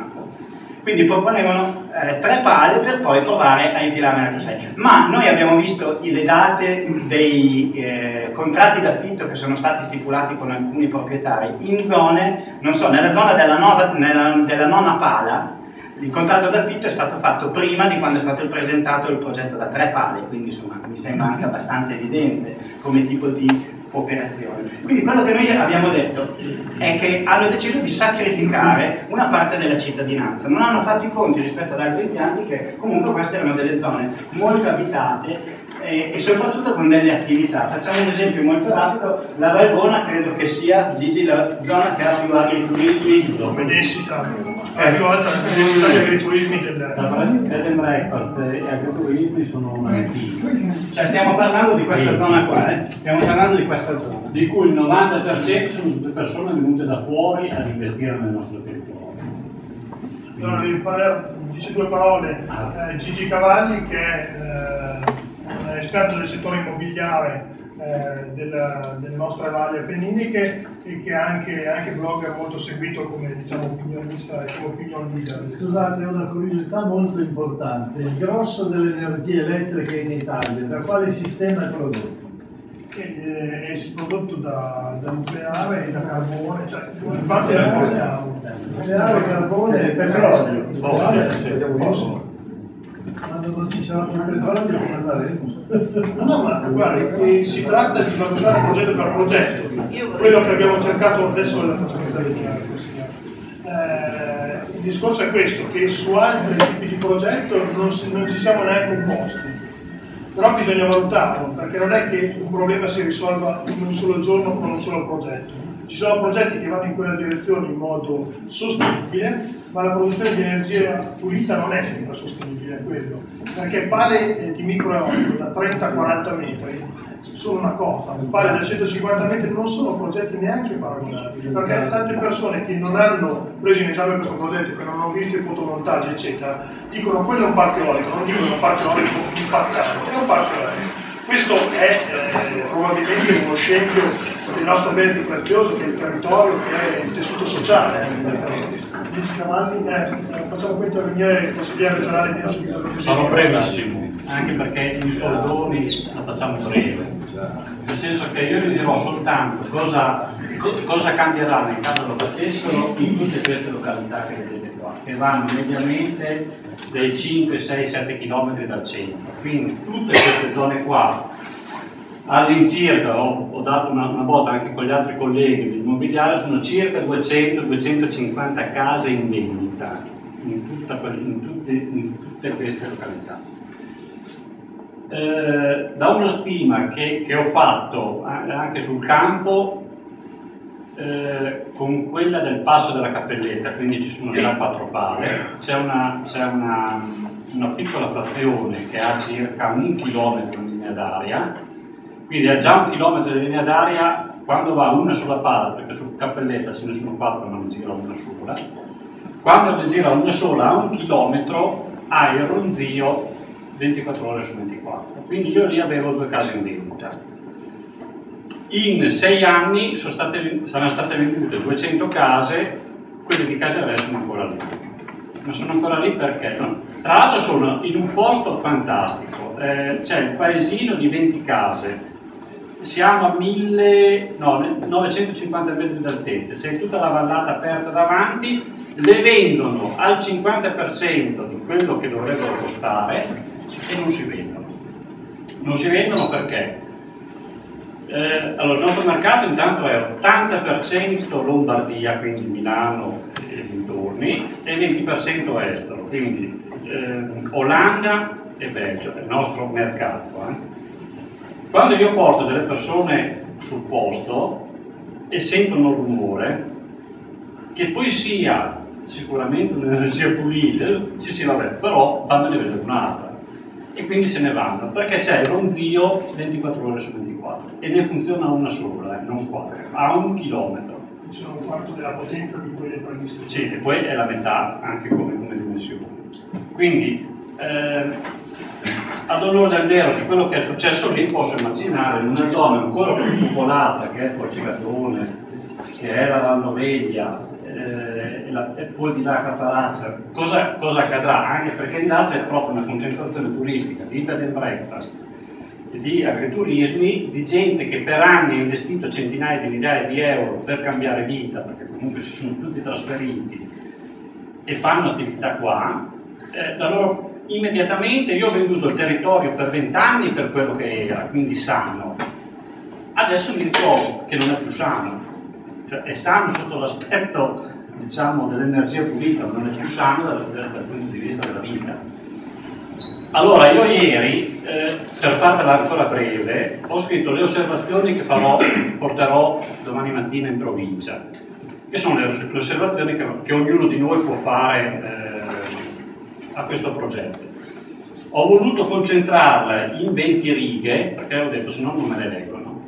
Quindi proponevano eh, tre pale per poi provare a infilarne altri sei. Ma noi abbiamo visto le date dei eh, contratti d'affitto che sono stati stipulati con alcuni proprietari in zone, non so, nella zona della, nova, nella, della nona pala, il contratto d'affitto è stato fatto prima di quando è stato presentato il progetto da tre pali, quindi insomma mi sembra anche abbastanza evidente come tipo di operazione. Quindi quello che noi abbiamo detto è che hanno deciso di sacrificare una parte della cittadinanza, non hanno fatto i conti rispetto ad altri impianti che comunque queste erano delle zone molto abitate e, e soprattutto con delle attività. Facciamo un esempio molto rapido, la Valbona credo che sia, Gigi, la zona che ha più agriturismi come densità è più alta la densità di agriturismi del bed and breakfast e agriturismi sono una ventina, Cioè stiamo parlando di questa zona qua, eh? stiamo parlando di questa zona. di cui il 90% sono tutte persone venute da fuori ad investire nel nostro territorio. Allora, vi dice due parole Ah. eh, Gigi Cavalli che è eh, esperto del settore immobiliare eh, della- delle nostre valli appenniniche e che è anche, anche blogger molto seguito come diciamo opinionista e come opinion leader. Scusate, una curiosità molto importante. Il grosso dell'energia elettrica in Italia, da quale sistema è prodotto? Che, eh, è prodotto da, da nucleare e da carbone, cioè in parte da nucleare. Carbone e petrolio. Fossile. Quando non ci sarà più petrolio, come faremo? No, no, ma guardi, si tratta di valutare progetto per progetto. Quello che abbiamo cercato adesso la facciamo intervenire. Eh, il discorso è questo, che su altri tipi di progetto non, si- non ci siamo neanche opposti. Però bisogna valutarlo, perché non è che un problema si risolva in un solo giorno con un solo progetto. Ci sono progetti che vanno in quella direzione in modo sostenibile, ma la produzione di energia pulita non è sempre sostenibile, quello. Perché pale eh, di microeolico da 30-40 metri sono una cosa, pale da 150 metri non sono progetti neanche paragonabili, perché tante persone che non hanno preso in esame questo progetto, che non hanno visto i fotomontaggi, eccetera, dicono quello è un parco eolico, non dicono un parco eolico impattato, è un parco eolico. Questo è eh, probabilmente uno scempio del nostro bene più prezioso, che è il territorio, che è il tessuto sociale. Cavalli, eh, facciamo poi intervenire il consigliere regionale di Assunto. Sono brevissimo, anche perché in soldoni la facciamo breve. Nel senso che io vi dirò soltanto cosa, co- cosa cambierà nel caso lo facessero in tutte queste località che vedete qua, che vanno mediamente dai 5, 6, 7 km dal centro. Quindi tutte queste zone qua all'incirca, ho, ho dato una, una botta anche con gli altri colleghi dell'immobiliare, sono circa 200-250 case in vendita in, tutta in tutte, in tutte queste località. Eh, da una stima che, che ho fatto anche sul campo, eh, con quella del passo della cappelletta, quindi ci sono già quattro pale, c'è una, una, una piccola frazione che ha circa un chilometro in linea d'aria, quindi ha già un chilometro di linea d'aria quando va una sola pala, perché su cappelletta ce ne sono quattro ma ne gira una sola, quando ne gira una sola a un chilometro ha il ronzio 24 ore su 24, quindi io lì avevo due case in vendita. In sei anni sono state, saranno state vendute 200 case, quelle di Caserè sono ancora lì. Ma sono ancora lì perché? No. Tra l'altro sono in un posto fantastico, eh, c'è il paesino di 20 case, siamo a 1000, no, 950 metri d'altezza, c'è tutta la vallata aperta davanti, le vendono al 50% di quello che dovrebbero costare e non si vendono. Non si vendono perché? Eh, allora, il nostro mercato intanto è 80% Lombardia, quindi Milano e dintorni, e 20% estero, quindi eh, Olanda e Belgio, è il nostro mercato. eh. Quando io porto delle persone sul posto e sentono il rumore, che poi sia sicuramente un'energia pulita, sì sì vabbè, però vanno a vedere un'altra e quindi se ne vanno perché c'è il ronzio 24 ore su 24 e ne funziona una sola, eh, non quattro, a un chilometro. Sono un quarto della potenza di quelle previste. Sì, e poi è la metà anche come, come dimensione. Quindi, eh, ad onore del vero di quello che è successo lì, posso immaginare in una zona ancora più popolata che è Forcigatone, che è la Valnoveglia, eh, e, la- poi di là Cafaraccia, cosa, cosa accadrà? Anche perché di là c'è proprio una concentrazione turistica di bed and breakfast, di agriturismi, di gente che per anni ha investito centinaia di migliaia di euro per cambiare vita, perché comunque si sono tutti trasferiti, e fanno attività qua, eh, loro, immediatamente io ho venduto il territorio per vent'anni per quello che era, quindi sano. Adesso mi ritrovo che non è più sano, cioè è sano sotto l'aspetto diciamo, dell'energia pulita, ma non è più sano dal, dal, punto di vista della vita. Allora, io ieri, eh, per farvela ancora breve, ho scritto le osservazioni che farò, porterò domani mattina in provincia, che sono le, le osservazioni che, che, ognuno di noi può fare eh, a questo progetto. Ho voluto concentrarle in 20 righe, perché ho detto se no non me le leggono.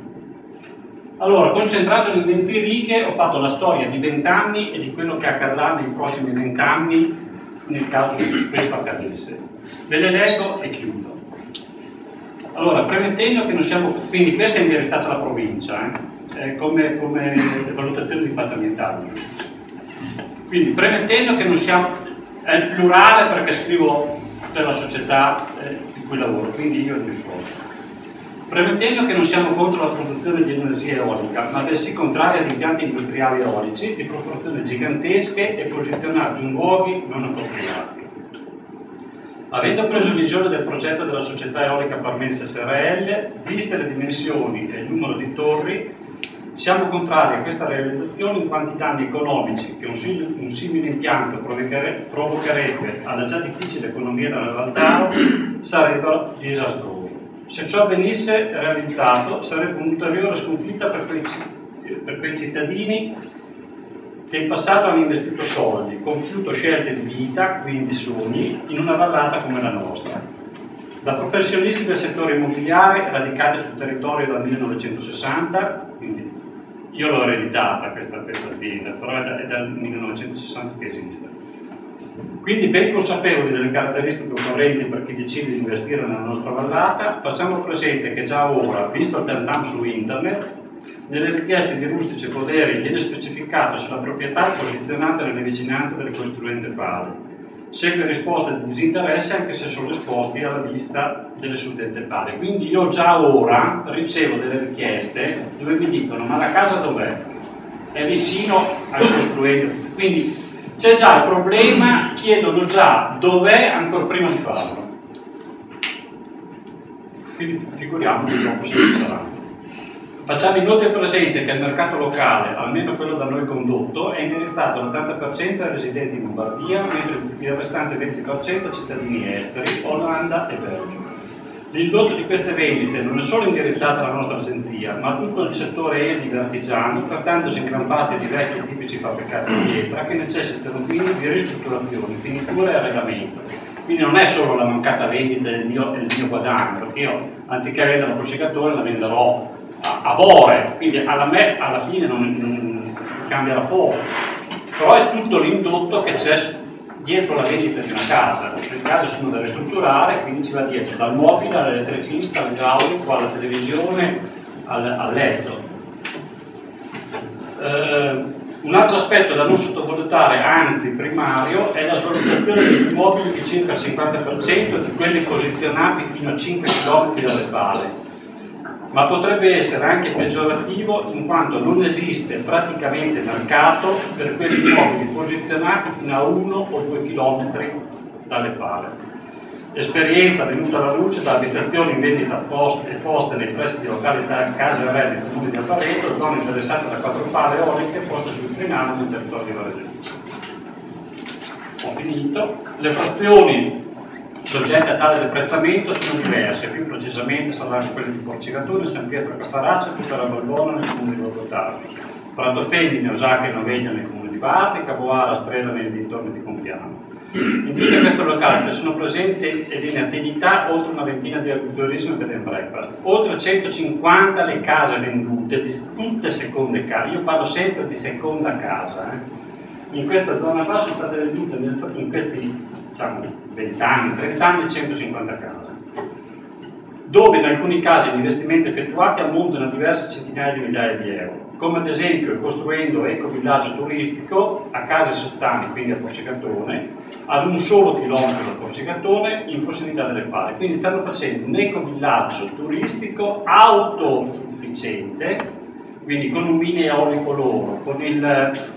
Allora, concentrato in 20 righe, ho fatto la storia di 20 anni e di quello che accadrà nei prossimi 20 anni nel caso che questo accadesse. Ve le leggo e chiudo. Allora, premettendo che non siamo, quindi questa è indirizzata alla provincia, eh, come, come valutazione di impatto ambientale. Quindi, premettendo che non siamo, è il plurale perché scrivo per la società eh, di cui lavoro, quindi io e il mio socio. Premettendo che non siamo contro la produzione di energia eolica, ma bensì contrari ad impianti industriali eolici di proporzioni gigantesche e posizionati in luoghi non appropriati. Avendo preso visione del progetto della società eolica Parmense SRL, viste le dimensioni e il numero di torri, siamo contrari a questa realizzazione in quanto i danni economici che un, sim- un simile impianto provocherebbe alla già difficile economia della Valtaro sarebbero disastrosi. Se ciò venisse realizzato sarebbe un'ulteriore sconfitta per quei, per quei cittadini che in passato hanno investito soldi, compiuto scelte di vita, quindi sogni, in una vallata come la nostra. Da professionisti del settore immobiliare radicati sul territorio dal 1960, quindi io l'ho ereditata questa, questa azienda, però è, dal 1960 che esiste quindi ben consapevoli delle caratteristiche occorrenti per chi decide di investire nella nostra vallata, facciamo presente che già ora, visto il tantam su internet, nelle richieste di rustici poderi viene specificato se la proprietà è posizionata nelle vicinanze delle costruente pali. Segue risposta di disinteresse anche se sono esposti alla vista delle suddette pali. Quindi io già ora ricevo delle richieste dove mi dicono ma la casa dov'è? È vicino al costruente. Quindi c'è già il problema, chiedono già dov'è ancora prima di farlo. Quindi figuriamoci dopo se ci sarà. Facciamo inoltre presente che il mercato locale, almeno quello da noi condotto, è indirizzato all'80% ai residenti in Lombardia, mentre il restante 20% a cittadini esteri, Olanda e Belgio. L'indotto di queste vendite non è solo indirizzato alla nostra agenzia, ma a tutto il settore edile artigiano, trattandosi in gran parte di vecchi tipici fabbricati di pietra che necessitano quindi di ristrutturazione, finitura e arredamento. Quindi non è solo la mancata vendita del mio, del mio guadagno, perché io anziché vendere un prosciugatore la venderò a, a bore, quindi alla, me, alla fine non, non cambierà poco. Però è tutto l'indotto che c'è dietro la vendita di una casa, le case sono da ristrutturare, quindi ci va dietro dal mobile all'elettricista, all'idraulico, alla televisione, al, al letto. Eh, un altro aspetto da non sottovalutare, anzi primario, è la svalutazione degli immobili di circa il 50% di quelli posizionati fino a 5 km dalle pale ma potrebbe essere anche peggiorativo in quanto non esiste praticamente mercato per quegli immobili posizionati fino a 1 o 2 km dalle pale. Esperienza venuta alla luce da abitazioni in vendita poste, poste nei pressi di locali case re del comune di Appareto, zone interessate da quattro pale eoliche poste sul crinale nel territorio della regione. Ho finito. Le frazioni Soggette a tale deprezzamento sono diverse, più precisamente saranno quelle di Porcigatore, San Pietro Cafaraccia, Tutta Balbona nel comune di Bogotà, Prato Femmine, Osacca e Noveglia nel comune di Bari, Cavoara, Strela nei dintorni di Compiano. In tutte queste località sono presenti ed in attività oltre una ventina di agriturismo e bed and breakfast, oltre 150 le case vendute, di tutte seconde case, io parlo sempre di seconda casa. Eh. In questa zona qua sono state vendute in questi diciamo 20 anni, 30 anni, 150 case, dove in alcuni casi gli investimenti effettuati ammontano a diverse centinaia di migliaia di euro, come ad esempio costruendo ecovillaggio turistico a case sottane, quindi a Porcicatone, ad un solo chilometro da Porcicatone in prossimità delle pale. Quindi stanno facendo un ecovillaggio turistico autosufficiente, quindi con un mini eolico loro, con il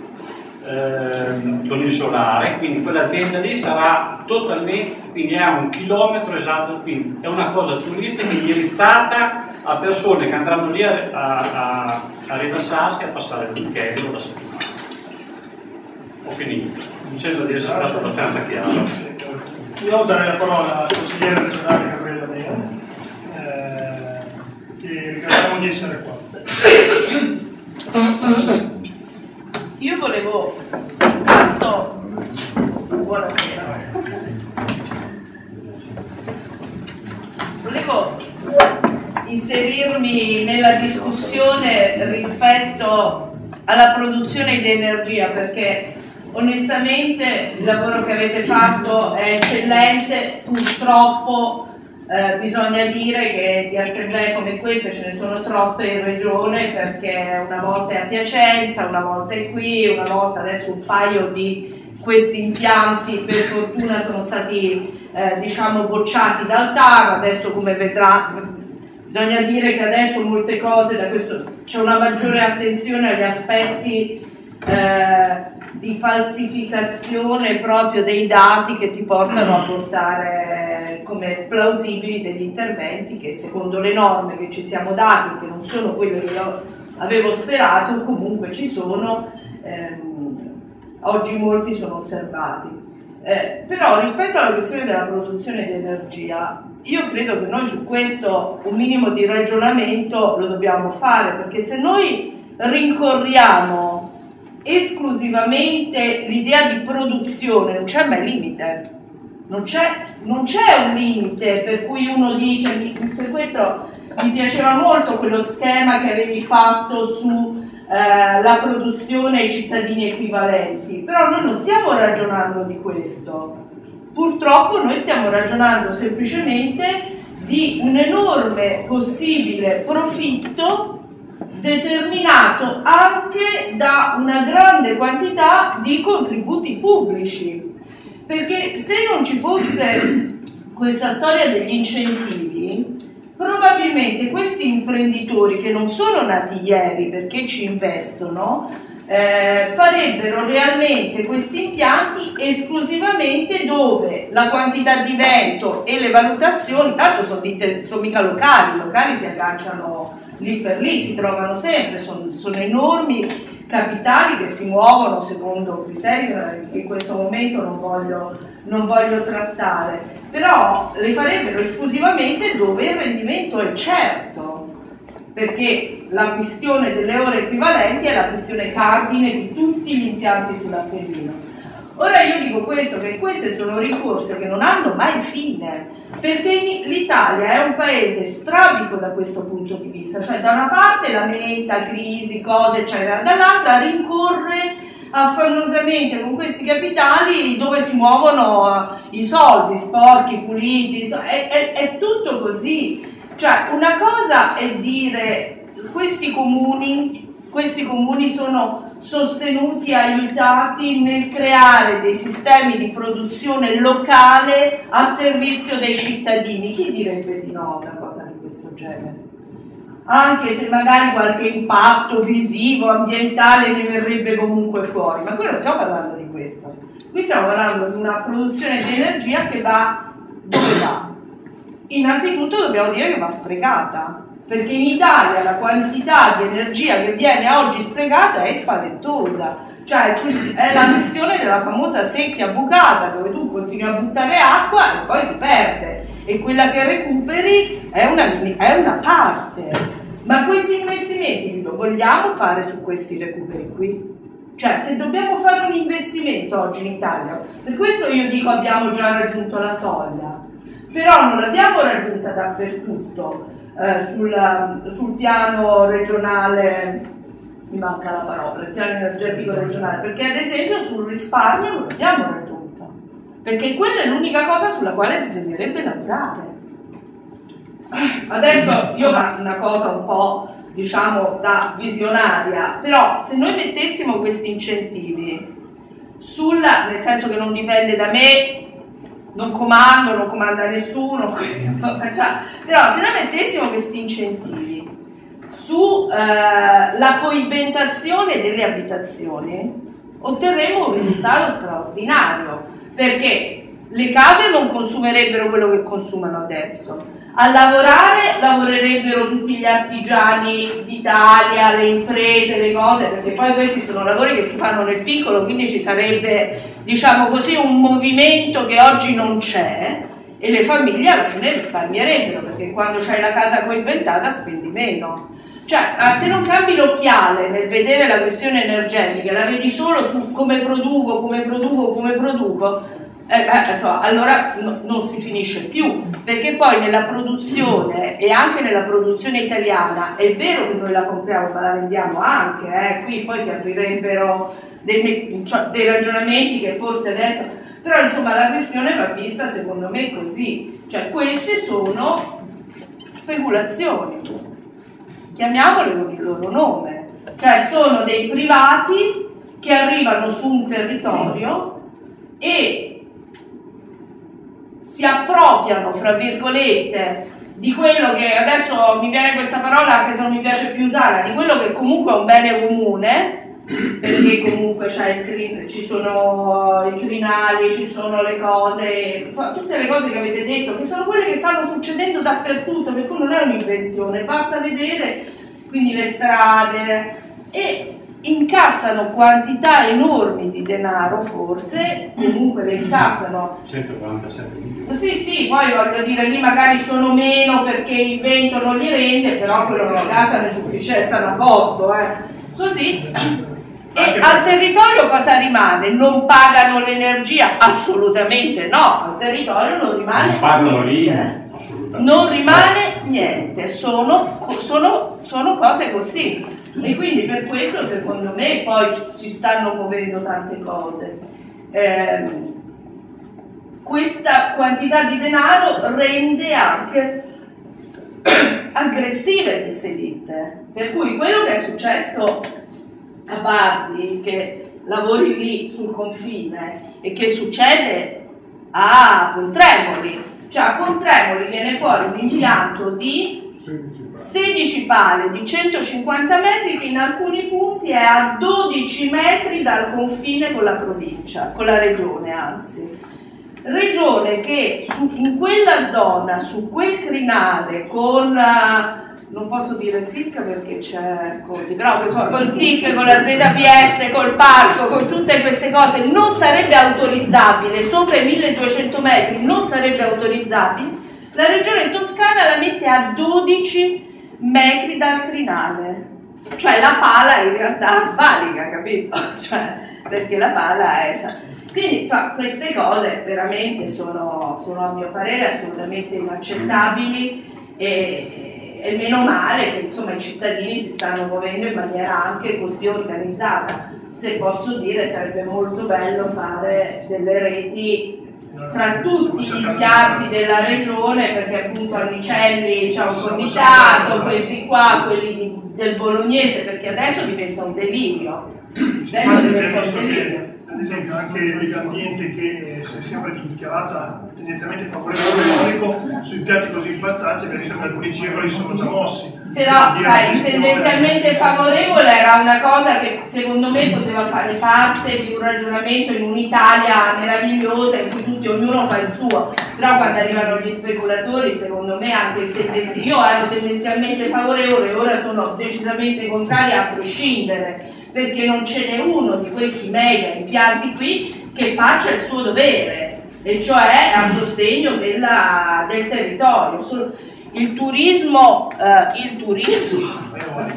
con il solare, quindi quell'azienda lì sarà totalmente, quindi ha un chilometro esatto, quindi è una cosa turistica indirizzata a persone che andranno lì a, a, a rilassarsi e a passare il weekend o la settimana. Ho finito, mi sembra di essere stato abbastanza chiaro. Io darei la parola al consigliere regionale Gabriele Mea, eh, che ringraziamo di essere qua. Io volevo intanto buonasera. Volevo inserirmi nella discussione rispetto alla produzione di energia perché onestamente il lavoro che avete fatto è eccellente, purtroppo eh, bisogna dire che di assemblee come queste ce ne sono troppe in regione perché una volta è a Piacenza, una volta è qui, una volta adesso un paio di questi impianti per fortuna sono stati eh, diciamo bocciati dal TAR, adesso come vedrà bisogna dire che adesso molte cose c'è una maggiore attenzione agli aspetti eh, di falsificazione proprio dei dati che ti portano a portare come plausibili degli interventi che secondo le norme che ci siamo dati, che non sono quelle che io avevo sperato, comunque ci sono, ehm, oggi molti sono osservati. Eh, però rispetto alla questione della produzione di energia, io credo che noi su questo un minimo di ragionamento lo dobbiamo fare, perché se noi rincorriamo esclusivamente l'idea di produzione, non c'è mai limite. Non c'è, non c'è un limite per cui uno dice, per questo mi piaceva molto quello schema che avevi fatto sulla eh, produzione ai cittadini equivalenti, però noi non stiamo ragionando di questo. Purtroppo noi stiamo ragionando semplicemente di un enorme possibile profitto determinato anche da una grande quantità di contributi pubblici. Perché se non ci fosse questa storia degli incentivi, probabilmente questi imprenditori che non sono nati ieri perché ci investono, eh, farebbero realmente questi impianti esclusivamente dove la quantità di vento e le valutazioni, tanto sono, sono mica locali, i locali si agganciano lì per lì, si trovano sempre, sono, sono enormi capitali che si muovono secondo criteri che in questo momento non voglio, non voglio trattare, però le farebbero esclusivamente dove il rendimento è certo, perché la questione delle ore equivalenti è la questione cardine di tutti gli impianti sull'Appennino. Ora io dico questo, che queste sono ricorse che non hanno mai fine, perché l'Italia è un paese strabico da questo punto di vista, cioè da una parte lamenta crisi, cose, eccetera, dall'altra rincorre affannosamente con questi capitali dove si muovono eh, i soldi, sporchi, puliti, è, è, è tutto così. Cioè una cosa è dire questi comuni, questi comuni sono sostenuti e aiutati nel creare dei sistemi di produzione locale a servizio dei cittadini. Chi direbbe di no a una cosa di questo genere? Anche se magari qualche impatto visivo, ambientale ne verrebbe comunque fuori, ma qui non stiamo parlando di questo. Qui stiamo parlando di una produzione di energia che va dove va? Innanzitutto dobbiamo dire che va sprecata, perché in Italia la quantità di energia che viene oggi sprecata è spaventosa. Cioè è la questione della famosa secchia bucata dove tu continui a buttare acqua e poi si perde e quella che recuperi è una, è una parte. Ma questi investimenti li vogliamo fare su questi recuperi qui? Cioè se dobbiamo fare un investimento oggi in Italia, per questo io dico abbiamo già raggiunto la soglia, però non l'abbiamo raggiunta dappertutto eh, sul, piano regionale, mi manca la parola, il piano energetico regionale, perché ad esempio sul risparmio non l'abbiamo raggiunto, perché quella è l'unica cosa sulla quale bisognerebbe lavorare. Adesso io faccio una cosa un po' diciamo da visionaria, però se noi mettessimo questi incentivi sulla, nel senso che non dipende da me non comando, non comanda nessuno, però se noi mettessimo questi incentivi sulla eh, coibentazione delle abitazioni, otterremo un risultato straordinario, perché le case non consumerebbero quello che consumano adesso. A lavorare lavorerebbero tutti gli artigiani d'Italia, le imprese, le cose, perché poi questi sono lavori che si fanno nel piccolo, quindi ci sarebbe, diciamo così, un movimento che oggi non c'è e le famiglie alla fine risparmierebbero, perché quando c'hai la casa coinventata spendi meno. Cioè, se non cambi l'occhiale nel vedere la questione energetica, la vedi solo su come produco, come produco, come produco, eh, beh, insomma, allora no- non si finisce più, perché poi nella produzione e anche nella produzione italiana è vero che noi la compriamo ma la vendiamo anche, eh, qui poi si aprirebbero dei, cioè, dei ragionamenti che forse adesso, però insomma la questione va vista secondo me così, cioè queste sono speculazioni, chiamiamole con il loro nome, cioè sono dei privati che arrivano su un territorio e si appropriano, fra virgolette, di quello che adesso mi viene questa parola anche se non mi piace più usarla, di quello che comunque è un bene comune, perché comunque c'è il crin- ci sono i crinali, ci sono le cose, tutte le cose che avete detto, che sono quelle che stanno succedendo dappertutto, per cui non è un'invenzione, basta vedere quindi le strade. E incassano quantità enormi di denaro forse, comunque le incassano 147 milioni. sì, sì, poi voglio dire, lì magari sono meno perché il vento non li rende, però quello che casa è sufficiente, stanno a posto, eh. Così. E al territorio cosa rimane? Non pagano l'energia? Assolutamente no, al territorio non rimane Non pagano lì? niente. Assolutamente. Non rimane niente, sono, sono- sono cose così. E quindi per questo secondo me poi si stanno muovendo tante cose. Ehm, questa quantità di denaro rende anche aggressive queste ditte. Per cui quello che è successo a Bardi, che lavori lì sul confine, e che succede a Pontremoli, cioè a Pontremoli viene fuori un impianto di 16 pale di 150 metri che in alcuni punti è a 12 metri dal confine con la provincia, con la regione anzi. Regione che su- in quella zona, su quel crinale, con, non posso dire SIC perché c'è Conti, però insomma, col SIC, con la ZPS, col parco, con tutte queste cose, non sarebbe autorizzabile, sopra i 1200 metri non sarebbe autorizzabile, la regione toscana la mette a 12 metri dal crinale. Cioè la pala in realtà svalica, capito? Cioè, perché la pala è... Quindi insomma, queste cose veramente sono, sono a mio parere assolutamente inaccettabili e, e meno male che insomma, i cittadini si stanno muovendo in maniera anche così organizzata. Se posso dire sarebbe molto bello fare delle reti tra tutti gli impianti della regione, perché appunto a Nicelli c'è un comitato, questi qua, quelli del bolognese, perché adesso diventa un delirio. Adesso diventa un delirio. Ad esempio, anche Lega Ambiente, che eh, si è sempre dichiarata tendenzialmente favorevole all'eolico, sui piatti così impattanti, abbiamo visto che alcuni circoli si sono già mossi. Però, sai, tendenzialmente favorevole era una cosa che secondo me poteva fare parte di un ragionamento in un'Italia meravigliosa in cui tutti, ognuno fa il suo. Però quando arrivano gli speculatori, secondo me anche il tendenzi- io ero tendenzialmente favorevole, ora sono decisamente contraria a prescindere, perché non ce n'è uno di questi mega impianti qui che faccia il suo dovere, e cioè a sostegno della- del territorio. Il turismo, eh, il turismo,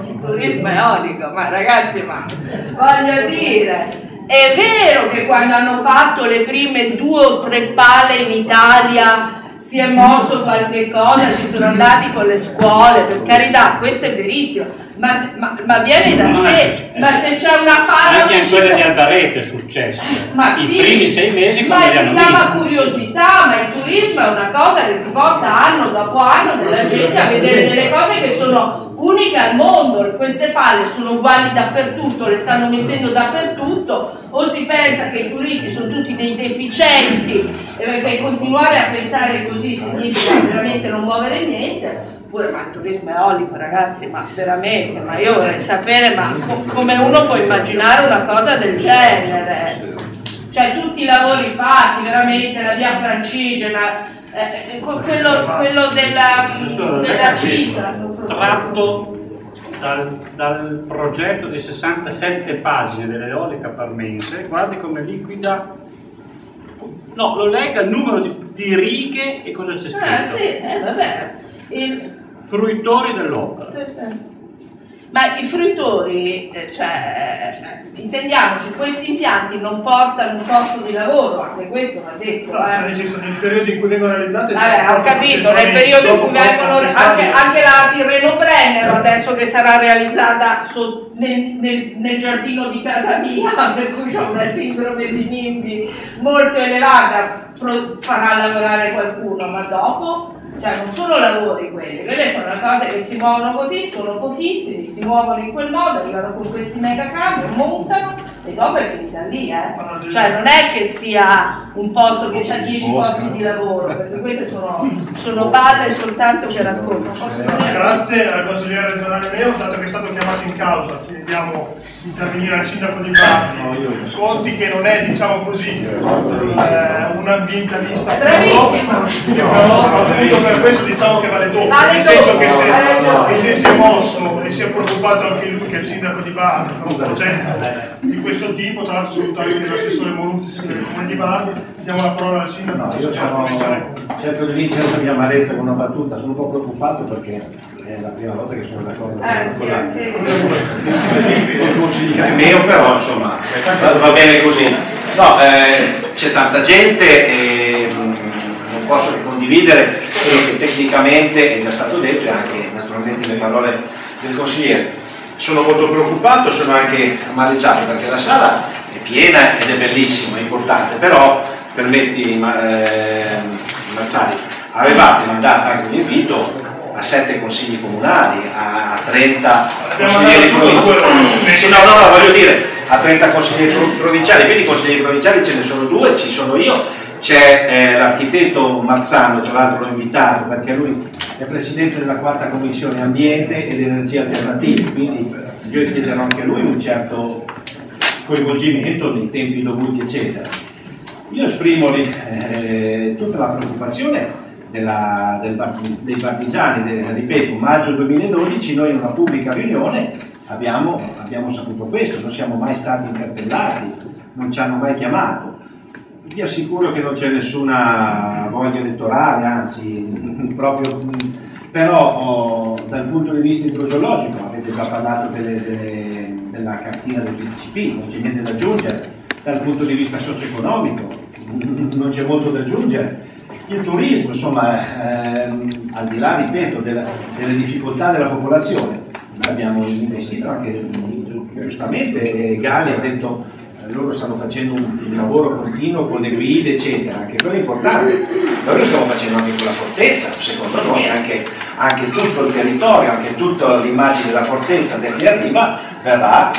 il turismo eolico, ma ragazzi, ma voglio dire, è vero che quando hanno fatto le prime due o tre pale in Italia si è mosso qualche cosa, ci sono andati con le scuole, per carità, questo è verissimo, ma, se- ma- ma viene da No, sé, eh, ma se c'è una pala Anche che in può- di Albarete è successo. ma I sì, primi sei mesi ma si hanno chiama curiosità, ma il turismo è una cosa che ti porta anno dopo anno della gente a vedere delle cose che sono uniche al mondo. Queste palle sono uguali dappertutto, le stanno mettendo dappertutto, o si pensa che i turisti sono tutti dei deficienti e perché continuare a pensare così significa veramente non muovere niente. Pure ma il turismo eolico ragazzi, ma veramente, ma io vorrei sapere ma co- come uno può immaginare una cosa del genere? Cioè tutti i lavori fatti, veramente, la via francigena, eh, eh, que- quello, quello della, della Cisa. tratto dal, dal progetto di 67 pagine dell'eolica parmense, guardi come liquida, no, lo legga il numero di, di righe e cosa c'è scritto. Ah sì, eh, vabbè. Il- Fruitori dell'opera. Sì, sì. Ma i fruitori, eh, cioè, eh, intendiamoci, questi impianti non portano un costo di lavoro, anche questo va detto. No, cioè, eh. nel senso, nel periodo in cui vengono realizzate... Vabbè, c'è ho capito, nel periodo in cui vengono anche, anche la Tirreno Brennero adesso che sarà realizzata so- nel, nel- nel giardino di casa mia, per cui ho una sindrome di nimbi molto elevata, farà lavorare qualcuno, ma dopo, cioè non sono lavori quelli, quelle sono cose che si muovono così, sono pochissimi, si muovono in quel modo, arrivano con questi mega camion, montano e dopo è finita lì, eh. Cioè non è che sia un posto che ha 10 posti di lavoro, perché queste sono, sono balle soltanto che raccontano. Dire? Grazie al consigliere regionale Leo, dato che è stato chiamato in causa, chiediamo di intervenire al sindaco di Bari. Conti che non è, diciamo così, eh, un ambientalista Bravissimo. però appunto per questo diciamo che vale doppio, Vale nel senso che se, che se si è mosso e si è preoccupato anche lui che è il sindaco di Bari per un progetto di questo tipo, tra l'altro saluto anche l'assessore sindaco del comune di Bari, diamo la parola al sindaco. No, io sono, cerco di vincere la mia amarezza con una battuta, sono un po' preoccupato perché è la prima volta che sono d'accordo con Eh sì, anche con consigliere. mio però insomma va, bene così. No eh, c'è tanta gente e mm, non posso che condividere quello che tecnicamente è già stato detto e anche naturalmente le parole del consigliere. Sono molto preoccupato sono anche amareggiato perché la sala è piena ed è bellissima è importante però permetti ma, eh, Mazzari avevate mandato anche un invito a sette consigli comunali, a 30 Abbiamo consiglieri provinciali. no, no, no, voglio dire, a 30 consiglieri pro- provinciali, quindi consiglieri provinciali ce ne sono due, ci sono io, c'è eh, l'architetto Marzano, tra l'altro l'ho invitato perché lui è presidente della quarta commissione ambiente ed energie alternative, quindi io chiederò anche a lui un certo coinvolgimento nei tempi dovuti, eccetera. Io esprimo eh, tutta la preoccupazione della- del dei partigiani, de- ripeto, maggio 2012 noi in una pubblica riunione abbiamo, abbiamo saputo questo, non siamo mai stati interpellati, non ci hanno mai chiamato. Vi assicuro che non c'è nessuna voglia elettorale, anzi, proprio, però oh, dal punto di vista idrogeologico, avete già parlato delle- delle- della cartina del PCP, non c'è niente da aggiungere, dal punto di vista socio-economico non c'è molto da aggiungere. Il turismo, insomma, ehm, al di là, ripeto, della- delle difficoltà della popolazione, abbiamo investito anche giustamente, eh, Gali ha detto eh, loro stanno facendo un, un lavoro continuo con le guide, eccetera, anche quello è importante. Noi lo stiamo facendo anche con la fortezza, secondo noi anche, anche tutto il territorio, anche tutta l'immagine della fortezza da che arriva verrà,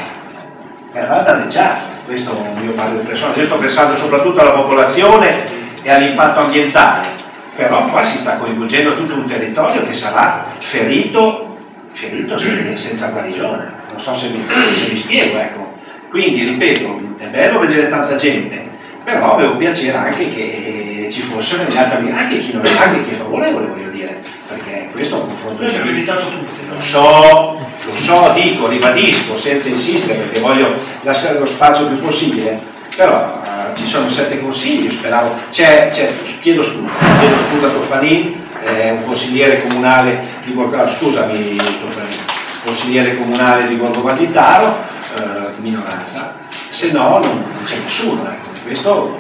verrà danneggiata. Questo è un mio parere personale. Io sto pensando soprattutto alla popolazione e all'impatto ambientale, però qua si sta coinvolgendo tutto un territorio che sarà ferito, ferito se- senza guarigione. Non so se mi, se mi spiego, ecco. Quindi, ripeto, è bello vedere tanta gente, però avevo piacere anche che ci fossero gli altri, anche chi, non, anche chi è favorevole, voglio dire, perché questo è un confronto Noi abbiamo invitato tutti. Lo so, lo so, dico, ribadisco, senza insistere perché voglio lasciare lo spazio più possibile, però eh, ci sono sette consigli, speravo, c'è, c'è- chiedo scusa, chiedo scusa a Toffanin, eh, un consigliere comunale di Borgo, ah, scusami Toffanin, consigliere comunale di Borgo Vanditaro, eh, minoranza, se no non, non c'è nessuno, ecco, questo,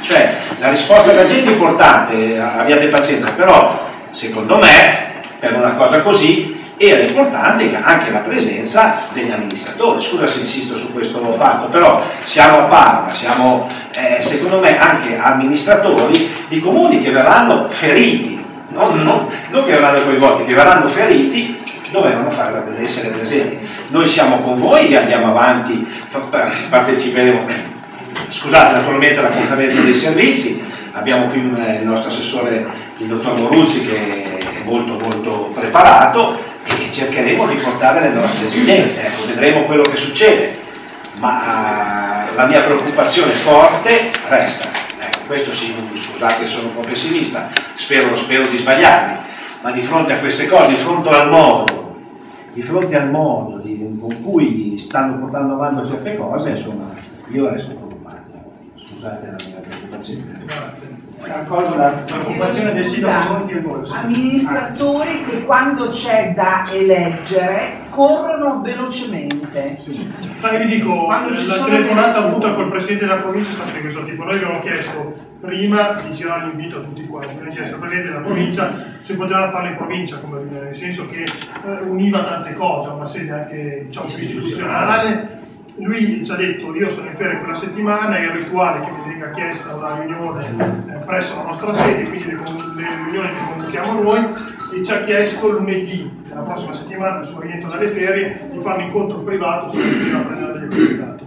cioè la risposta della gente è importante, abbiate pazienza, però secondo me per una cosa così era importante anche la presenza degli amministratori. Scusa se insisto su questo fatto, però siamo a Parma, siamo eh, secondo me anche amministratori di comuni che verranno feriti, non, non- non che verranno coinvolti, che verranno feriti, dovevano fare, essere presenti. Noi siamo con voi e andiamo avanti, parteciperemo, scusate, naturalmente alla conferenza dei servizi, abbiamo qui un- il nostro assessore, il dottor Moruzzi, che molto molto preparato e cercheremo di portare le nostre esigenze, ecco, vedremo quello che succede, ma la mia preoccupazione forte resta, ecco, questo sì, scusate sono un po' pessimista, spero, spero di sbagliarmi, ma di fronte a queste cose, di fronte al modo, di fronte al modo di, con cui stanno portando avanti certe cose, insomma, io resto preoccupato, scusate la mia preoccupazione. Raccolgo la preoccupazione del sito Monti e Borsa. amministratori che quando c'è da eleggere corrono velocemente. Ma io vi dico, la telefonata avuta col presidente della provincia è stata di questo tipo. Noi abbiamo chiesto prima di girare l'invito a tutti quanti, abbiamo chiesto al presidente della provincia se poteva farlo in provincia, come nel senso che eh, univa tante cose, una sede anche diciamo, istituzionale. Lui ci ha detto io sono in ferie quella settimana, è il rituale che mi venga chiesta una riunione eh, presso la nostra sede, quindi le, riunioni che convochiamo noi, e ci ha chiesto lunedì della prossima settimana, al suo rientro dalle ferie, di fare un incontro privato con il rappresentante del comitato.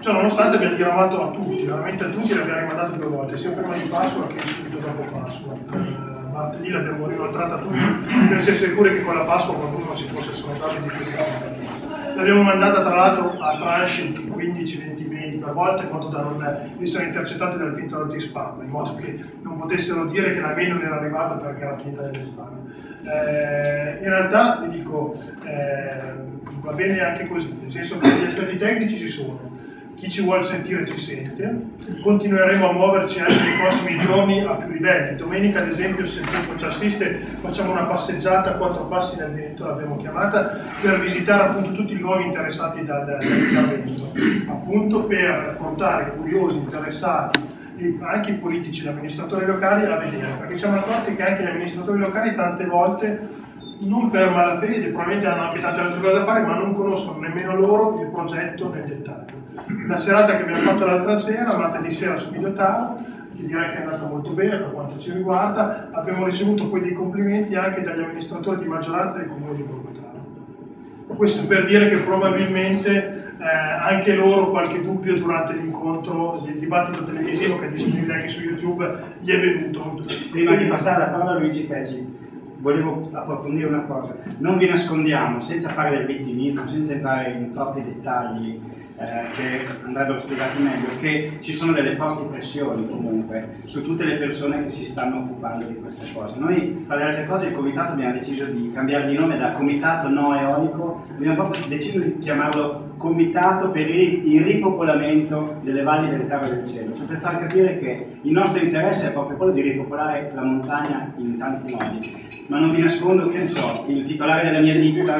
Ciò nonostante abbiamo diramato a tutti, veramente a tutti l'abbiamo rimandato due volte, sia prima di Pasqua che subito dopo Pasqua. Eh, martedì l'abbiamo rinoltrata a tutti per essere sicuri che con la Pasqua qualcuno si fosse scontato di questa cosa. L'abbiamo mandata tra l'altro a tranche di 15-20 mail per volta in modo da non essere intercettati dal filtro anti-spam, in modo che non potessero dire che la mail non era arrivata perché era finita nelle spam. Eh, in realtà vi dico, eh, va bene anche così, nel senso che gli aspetti tecnici ci sono, chi ci vuole sentire ci sente, continueremo a muoverci anche nei prossimi giorni a più livelli. Domenica ad esempio se il tempo ci assiste facciamo una passeggiata a quattro passi nel Veneto, l'abbiamo chiamata, per visitare appunto tutti i luoghi interessati dal- dall'intervento, appunto per portare curiosi, interessati anche i politici gli amministratori locali a vedere, perché siamo accorti che anche gli amministratori locali tante volte non per malafede, probabilmente hanno anche tante altre cose da fare, ma non conoscono nemmeno loro il progetto nel dettaglio. La serata che abbiamo fatto l'altra sera, martedì sera su Videotaro, che direi che è andata molto bene per quanto ci riguarda, abbiamo ricevuto poi dei complimenti anche dagli amministratori di maggioranza del comune di Borgotaro. Questo per dire che probabilmente eh, anche loro qualche dubbio durante l'incontro, il dibattito televisivo che è disponibile anche su YouTube, gli è venuto. Prima di passare la parola a Luigi Feci, volevo approfondire una cosa. Non vi nascondiamo, senza fare del vittimismo, senza entrare in troppi dettagli eh, che andrebbero spiegati meglio, che ci sono delle forti pressioni comunque su tutte le persone che si stanno occupando di queste cose. Noi, tra le altre cose, il comitato abbiamo deciso di cambiare di nome da comitato no eolico, abbiamo proprio deciso di chiamarlo comitato per il, ripopolamento delle valli del Cavo e del Cielo, cioè per far capire che il nostro interesse è proprio quello di ripopolare la montagna in tanti modi. Ma non vi nascondo che, so, il titolare della mia ditta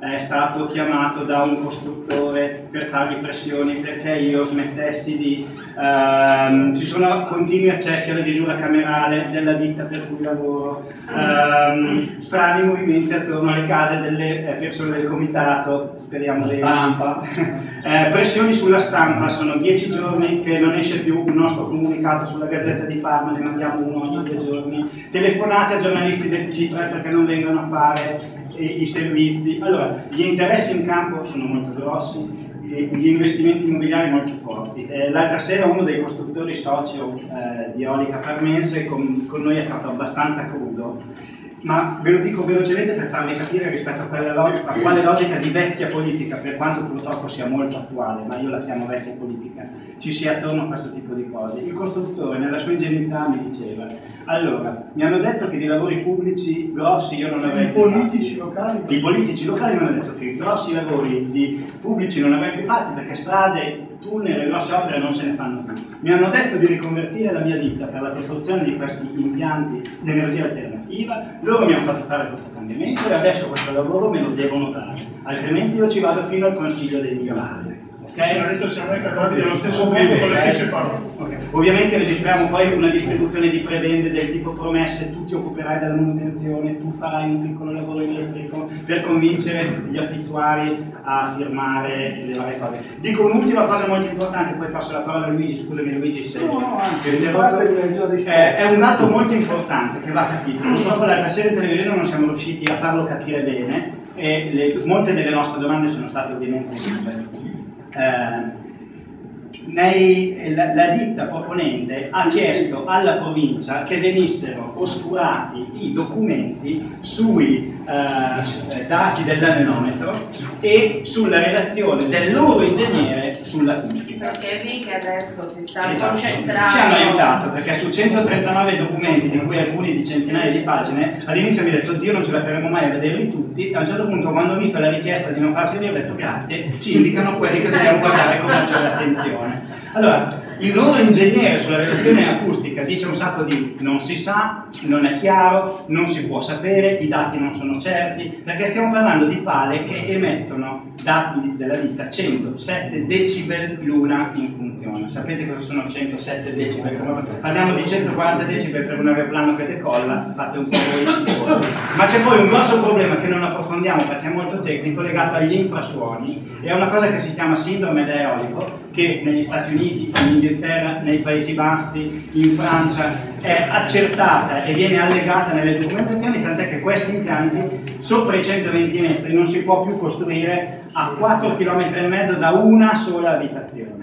è stato chiamato da un costruttore per fargli pressioni perché io smettessi di... ehm, ci sono continui accessi alla visura camerale della ditta per cui lavoro, ehm, strani movimenti attorno alle case delle eh, persone del comitato, speriamo bene. stampa. Eh, pressioni sulla stampa, sono dieci giorni che non esce più un nostro comunicato sulla Gazzetta di Parma, ne mandiamo uno ogni due giorni, telefonate a giornalisti del TG3 perché non vengono a fare i, i servizi. Allora, gli interessi in campo sono molto grossi, gli investimenti immobiliari molto forti. Eh, l'altra sera uno dei costruttori socio eh, di Eolica Parmense con, con noi è stato abbastanza crudo ma ve lo dico velocemente per farvi capire rispetto a, log- a quale logica di vecchia politica, per quanto purtroppo sia molto attuale, ma io la chiamo vecchia politica, ci sia attorno a questo tipo di cose. Il costruttore nella sua ingenuità mi diceva, allora, mi hanno detto che di lavori pubblici grossi io non avrei più politici fatti. locali I politici locali mi hanno detto che i grossi lavori di pubblici non avrei più fatti perché strade, tunnel e grosse opere non se ne fanno più. Mi hanno detto di riconvertire la mia ditta per la costruzione di questi impianti di energia alternativa, loro mi hanno fatto fare questo cambiamento e adesso questo lavoro me lo devono dare, altrimenti io ci vado fino al consiglio dei milionari. Ok? Ci hanno detto siamo noi cattolici dello stesso modo con le stesse parole. Ok. Ovviamente registriamo poi una distribuzione di prebende del tipo promesse, tu ti occuperai della manutenzione, tu farai un piccolo lavoro elettrico per convincere gli affittuari a firmare le varie cose. Dico un'ultima cosa molto importante, poi passo la parola a Luigi, scusami Luigi se No, no, anzi, risposto. Eh, è un dato molto importante che va capito. Purtroppo l'altra sera in televisione non siamo riusciti a farlo capire bene e le- molte delle nostre domande sono state ovviamente. Eh, nei- la, la ditta proponente ha chiesto alla provincia che venissero oscurati i documenti sui eh, dati dell'anenometro e sulla relazione del loro ingegnere sull'acustica. Perché è lì che adesso si sta Esatto. concentrando. Ci hanno aiutato perché su 139 documenti, di cui alcuni di centinaia di pagine, all'inizio mi ha detto Dio non ce la faremo mai a vederli tutti, e a un certo punto quando ho visto la richiesta di non farceli ho detto grazie, ci indicano quelli che dobbiamo guardare con maggiore attenzione. Allora, il loro ingegnere sulla relazione acustica dice un sacco di non si sa, non è chiaro, non si può sapere, i dati non sono certi, perché stiamo parlando di pale che emettono dati della vita 107 decibel l'una in funzione. Sapete cosa sono 107 decibel? Parliamo di 140 decibel per un aeroplano che decolla, fate un po' voi. Ma c'è poi un grosso problema che non approfondiamo perché è molto tecnico legato agli infrasuoni e a una cosa che si chiama sindrome da eolico che negli Stati Uniti, in Inghilterra, nei Paesi Bassi, in Francia è accertata e viene allegata nelle documentazioni, tant'è che questi impianti sopra i 120 metri non si può più costruire a 4 km da una sola abitazione.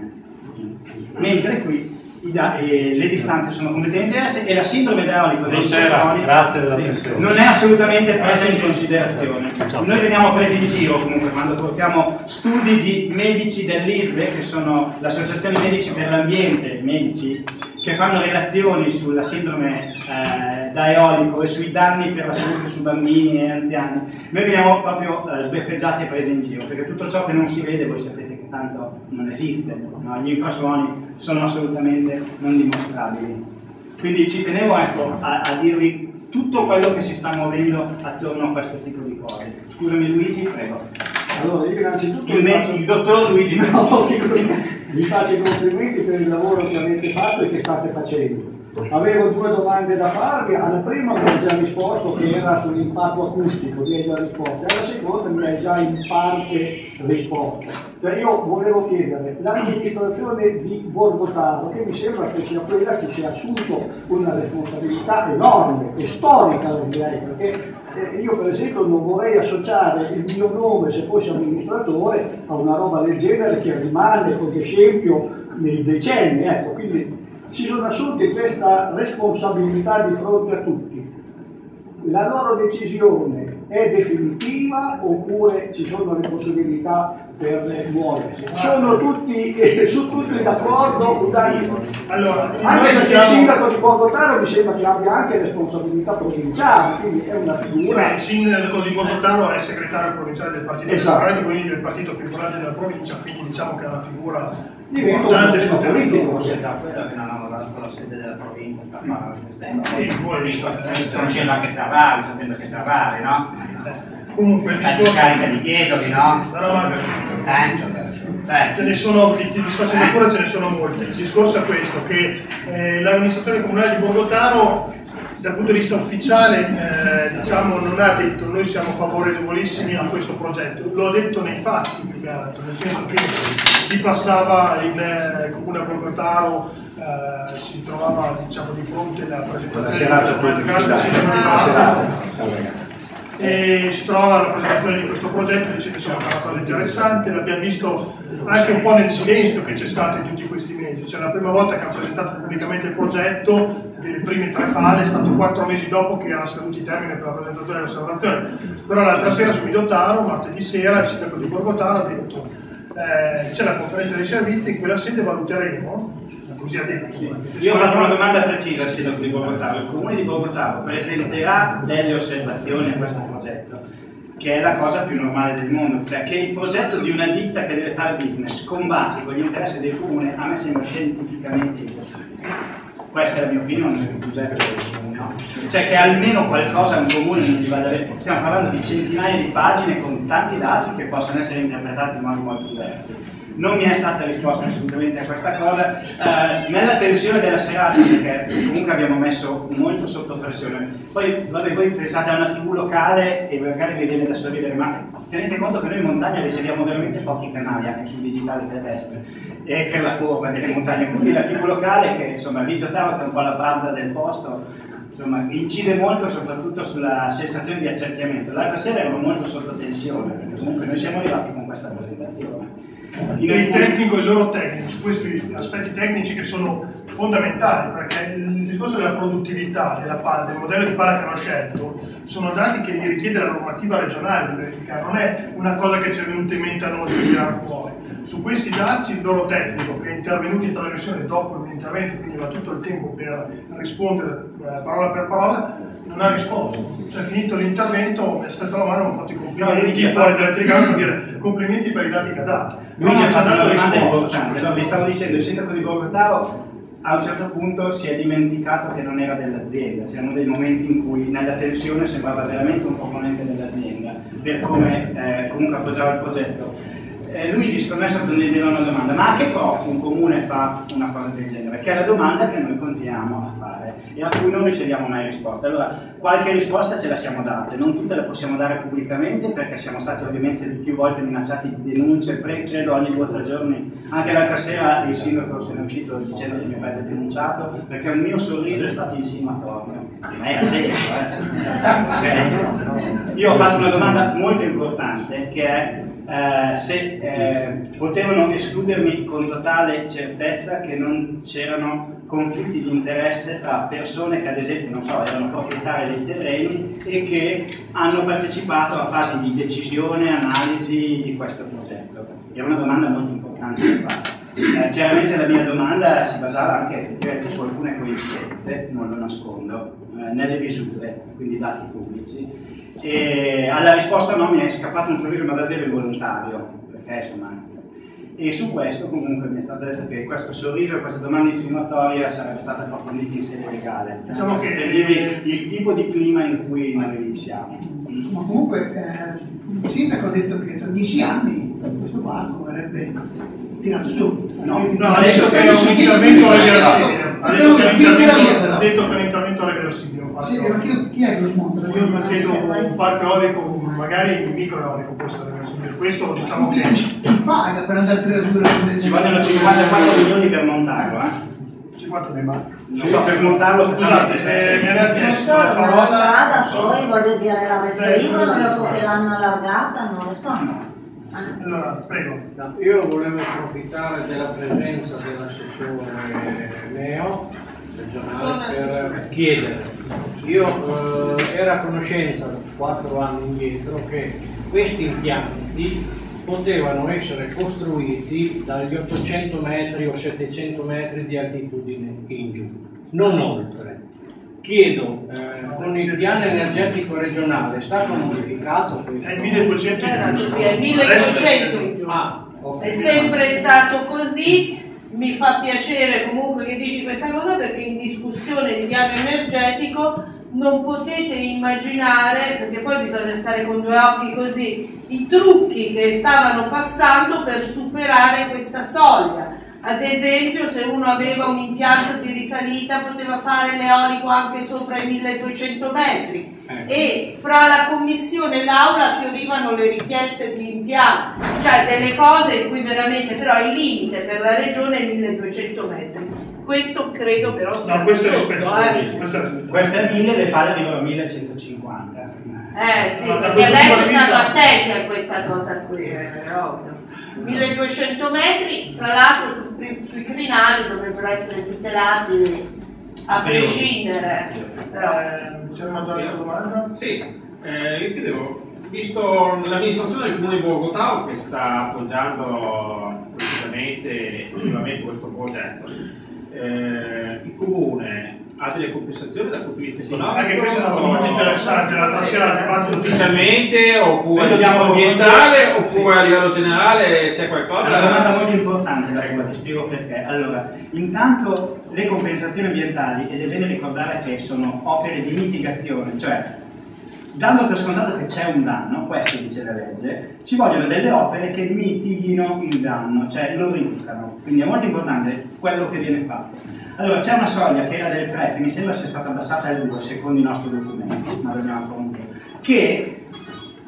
Mentre qui le distanze sono completamente diverse e la sindrome da eolico dei Buonasera, infrasuoni grazie della sì, pensione. non è assolutamente presa in considerazione. Noi veniamo presi in giro comunque quando portiamo studi di medici dell'ISVE, che sono l'Associazione Medici per l'Ambiente, medici che fanno relazioni sulla sindrome eh, da eolico e sui danni per la salute su bambini e anziani. Noi veniamo proprio eh, sbeffeggiati e presi in giro, perché tutto ciò che non si vede, voi sapete che tanto non esiste, no? gli infrasuoni sono assolutamente non dimostrabili. Quindi ci tenevo ecco, a, a dirvi tutto quello che si sta muovendo attorno a questo tipo di cose. Scusami Luigi, prego. Allora, io innanzitutto Il, faccio- il dottor Luigi No. vi faccio i complimenti per il lavoro che avete fatto e che state facendo. Avevo due domande da farvi, alla prima mi hai già risposto che era sull'impatto acustico, mi hai già risposto, alla seconda mi hai già in parte risposto. Cioè io volevo chiedere, l'amministrazione di Borgotaro, che mi sembra che sia quella che si è assunto una responsabilità enorme e storica direi, perché eh, io per esempio non vorrei associare il mio nome, se fossi amministratore, a una roba del genere che rimane come esempio nei decenni. Ecco, quindi si sono assunti questa responsabilità di fronte a tutti. La loro decisione è definitiva oppure ci sono le possibilità per muoversi? Sono tutti, eh, su tutti d'accordo. Allora, Anche perché il sindaco di Borgotaro mi sembra che abbia anche responsabilità provinciali, quindi è una figura. Il sindaco di Borgotaro è segretario provinciale del Partito Esatto. Democratico, quindi del partito più importante della provincia, quindi diciamo che è una figura importante sul territorio. sì. da quello che non hanno dato la sede della provincia per fare queste E poi, conoscendo anche Ferrari, sapendo che Ferrari, no? Comunque il La discorso... discarica di Chiedoli, no? No, no, ma- Eh, Ce ne sono, ti, ti sto facendo pure, ce ne sono molti. Il discorso è questo, che eh, l'amministratore comunale di Borgotaro, dal punto di vista ufficiale, eh, diciamo, non ha detto noi siamo favorevolissimi a questo progetto, lo ha detto nei fatti più che altro, nel senso che chi passava il eh, comune a Borgotaro eh, si trovava diciamo, di fronte alla presentazione serata di a tutti, questo- Grazie, scusate. signor Buona serata. E si trova alla presentazione di questo progetto dice che sia una cosa interessante, l'abbiamo visto anche un po' nel silenzio che c'è stato in tutti questi mesi, cioè la prima volta che ha presentato pubblicamente il progetto delle prime tre pale è stato quattro mesi dopo che era scaduto il termine per la presentazione dell'osservazione, però l'altra sera su Midotaro, martedì sera, il sindaco di Borgotaro ha detto eh, c'è la conferenza dei servizi, in quella sede valuteremo, Io ho fatto una domanda precisa al sindaco di Bogotà. Il comune di Bogotà presenterà delle osservazioni a questo progetto, che è la cosa più normale del mondo, cioè che il progetto di una ditta che deve fare business combaci con gli interessi del comune a me sembra scientificamente impossibile. Questa è la mia opinione, Giuseppe. no? Cioè che almeno qualcosa un comune non gli vada bene. Stiamo parlando di centinaia di pagine con tanti dati che possono essere interpretati in modi molto diversi non mi è stata risposta assolutamente a questa cosa. Eh, nella tensione della serata, perché comunque abbiamo messo molto sotto pressione, poi vabbè, voi pensate a una tv locale e magari vi viene da sorridere, ma tenete conto che noi in montagna riceviamo veramente pochi canali anche sul digitale terrestre e per la forma delle montagne, quindi la tv locale che insomma video tarot è un po' la pravda del posto insomma, incide molto soprattutto sulla sensazione di accerchiamento. L'altra sera ero molto sotto tensione, perché comunque noi siamo arrivati con questa presentazione. Il tecnico e il loro tecnico, su questi aspetti tecnici che sono fondamentali, perché il discorso della produttività della palla, del modello di palla che hanno scelto, sono dati che gli richiede la normativa regionale di verificare, non è una cosa che ci è venuta in mente a noi di tirare fuori. Su questi dati il loro tecnico, che è intervenuto in trasmissione dopo l'intervento, quindi aveva tutto il tempo per rispondere eh, parola per parola, non ha risposto. Cioè finito l'intervento, mi ha stretto la mano, mi ha fatto i No, complimenti ha fuori dalle telecamere per dire complimenti per i dati che ha dato. Lui Non ci ha fatto dato risposta. no, vi stavo dicendo, il sindaco di Bogotà a un certo punto si è dimenticato che non era dell'azienda, c'erano dei momenti in cui nella tensione sembrava veramente un componente dell'azienda, per come eh, comunque appoggiava il progetto. Eh, Luigi secondo me sottolineava una domanda, ma a che cosa un comune fa una cosa del genere? Che è la domanda che noi continuiamo a fare e a cui non riceviamo mai risposta. Allora, qualche risposta ce la siamo date, non tutte le possiamo dare pubblicamente perché siamo stati ovviamente più volte minacciati di denunce, credo ogni due o tre giorni. Anche l'altra sera il sindaco se ne è uscito dicendo che mi avrebbe denunciato perché un mio sorriso è stato insinuatorio. Ma era serio, eh? Serio. Io ho fatto una domanda molto importante che è eh, se eh, potevano escludermi con totale certezza che non c'erano conflitti di interesse tra persone che ad esempio, non so, erano proprietarie dei terreni e che hanno partecipato a fasi di decisione, analisi di questo progetto. Era una domanda molto importante da fare. Eh, chiaramente la mia domanda si basava anche effettivamente su alcune coincidenze, non lo nascondo, eh, nelle misure, quindi dati pubblici. E alla risposta no mi è scappato un sorriso, ma davvero involontario, perché insomma. E su questo comunque mi è stato detto che questo sorriso e questa domanda insinuatoria sarebbe stata approfondita in sede legale. Diciamo che- per dirvi il tipo di clima in cui noi siamo. Ma comunque eh, il sindaco ha detto che tra dieci anni questo parco verrebbe tirato giù. No, No, ha detto che un intervento dieci- reversibile. Ha detto che era un intervento- reversibile. Sì, parco. ma chi, è che lo smonta? Io mi chiedo un parco eolico, magari un micro eolico può essere reversibile. Questo diciamo che Chi paga per andare a tirare giù le Ci vogliono 54 milioni per montarlo, eh? 50 milioni. Non so, per smontarlo facciamo Scusate, se mi aveva Non chiesto la la parola, strada non so. poi voglio dire la Sì. dopo che l'hanno allargata, non lo so. Allora, prego. Io volevo approfittare della presenza dell'assessore Neo per chiedere. Io eh, ero a conoscenza quattro anni indietro che questi impianti potevano essere costruiti dagli 800 metri o 700 metri di altitudine in giù, non oltre. Chiedo, eh, con il piano energetico regionale è stato modificato questo? È 1200 in giù. è 1200 in giù. Ah, ok. È sempre stato così. Mi fa piacere comunque che dici questa cosa perché in discussione di piano energetico non potete immaginare, perché poi bisogna stare con due occhi così, i trucchi che stavano passando per superare questa soglia. Ad esempio, se uno aveva un impianto di risalita poteva fare l'eolico anche sopra i 1200 metri e fra la commissione e l'aula fiorivano le richieste di impianti, cioè delle cose in cui veramente però il limite per la regione è 1200 metri. Questo credo però sia No, questo è sotto, rispetto. eh. Questo rispetto. Questo è 1000, le palle arrivano a 1150. Eh sì, No, perché adesso di stanno attenti a questa cosa qui, eh, è ovvio. 1200 metri, tra l'altro pri- sui crinali dovrebbero essere tutelati a prescindere. Eh, C'è una domanda? Sì, eh, io chiedevo, visto l'amministrazione del comune di Bogotà che sta appoggiando politicamente e attivamente questo progetto, eh, il comune ha delle compensazioni dal punto di vista economico? Anche questo è stato molto interessante, l'altra sera al dibattito ufficialmente oppure a livello ambientale oppure a livello generale c'è È qualcosa? una domanda molto importante la regola, ti spiego perché. Allora, intanto le compensazioni ambientali, ed è bene ricordare che sono opere di mitigazione, cioè dando per scontato che c'è un danno, questo dice la legge, ci vogliono delle opere che mitighino il danno, cioè lo riducano. Quindi è molto importante quello che viene fatto. Allora, c'è una soglia che era del 3, che mi sembra sia stata abbassata al 2 secondo i nostri documenti, ma dobbiamo approfondire, che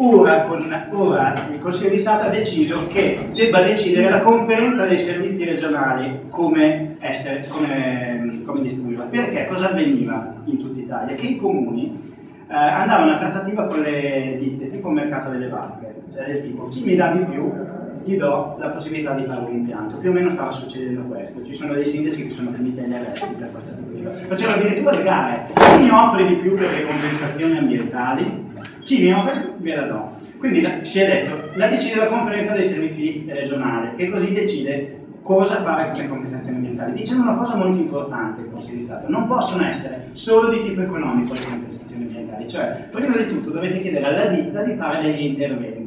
Ora, con, ora il Consiglio di Stato ha deciso che debba decidere la conferenza dei servizi regionali come, essere, come, come distribuirla. Perché cosa avveniva in tutta Italia? Che i comuni eh, andavano a trattativa con le ditte, tipo il mercato delle vacche, cioè del tipo chi mi dà di più gli do la possibilità di fare un impianto. Più o meno stava succedendo questo. Ci sono dei sindaci che sono finiti agli arresti per questa attività. Facevano addirittura le gare. Chi mi offre di più per le compensazioni ambientali? Chi mi offre di la do. Quindi la- si è detto, la decide la conferenza dei servizi regionali, che così decide cosa fare come compensazioni ambientali. Dicendo una cosa molto importante il Consiglio di Stato, non possono essere solo di tipo economico le compensazioni ambientali, cioè prima di tutto dovete chiedere alla ditta di fare degli interventi,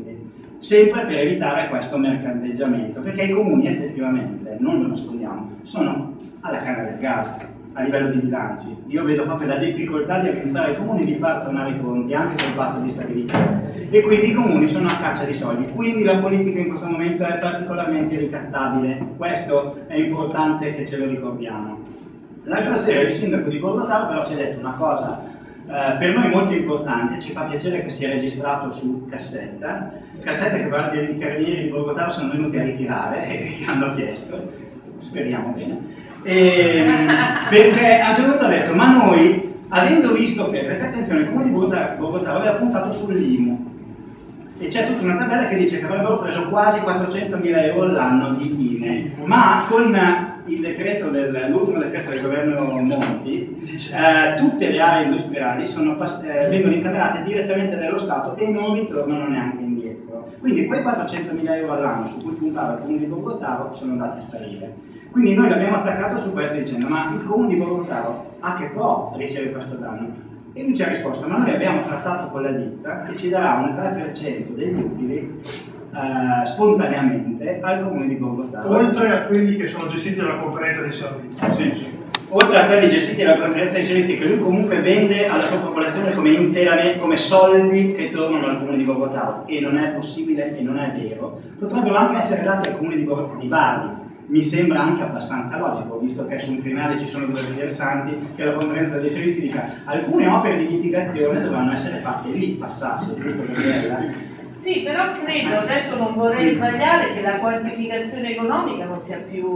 sempre per evitare questo mercanteggiamento, perché i comuni effettivamente, non lo nascondiamo, sono alla canna del gas a livello di bilanci. Io vedo proprio la difficoltà di amministrare i comuni di far tornare i conti anche col patto di stabilità e quindi i comuni sono a caccia di soldi. Quindi la politica in questo momento è particolarmente ricattabile. Questo è importante che ce lo ricordiamo. L'altra sera il sindaco di Bordotaro però ci ha detto una cosa eh, per noi molto importante, ci fa piacere che sia registrato su cassetta, cassetta che però i carabinieri di Bogotà sono venuti a ritirare e che hanno chiesto, speriamo bene, E, perché a un certo punto ha detto, ma noi, avendo visto che, perché attenzione, il comune di Bogotà, Bogotà aveva puntato sull'IMU, e c'è tutta una tabella che dice che avrebbero preso quasi 400.000 euro all'anno di INE, ma con il decreto del- l'ultimo decreto del governo Monti, eh, tutte le aree industriali pass- eh, vengono incamerate direttamente dallo Stato e non ritornano neanche indietro. Quindi quei 400.000 euro all'anno su cui puntava il comune di Bogotà sono andati a sparire. Quindi noi l'abbiamo attaccato su questo dicendo ma il comune di Bogotà a che può ricevere questo danno? E lui ci ha risposto, ma noi abbiamo trattato con la ditta che ci darà un 3% degli utili eh, spontaneamente al comune di Bogotà. Oltre a quelli che sono gestiti dalla conferenza dei servizi. Sì, sì. Oltre a quelli gestiti dalla conferenza dei servizi che lui comunque vende alla sua popolazione come, interamente, come soldi che tornano al comune di Bogotà e non è possibile e non è vero, potrebbero anche essere dati al comune di, Bogotà, di Bari. Mi sembra anche abbastanza logico, visto che su un crinale ci sono due versanti, che la conferenza dei servizi dica alcune opere di mitigazione dovranno essere fatte lì, passasse, giusto Gabriella? Sì, però credo, adesso non vorrei sbagliare, che la quantificazione economica non sia più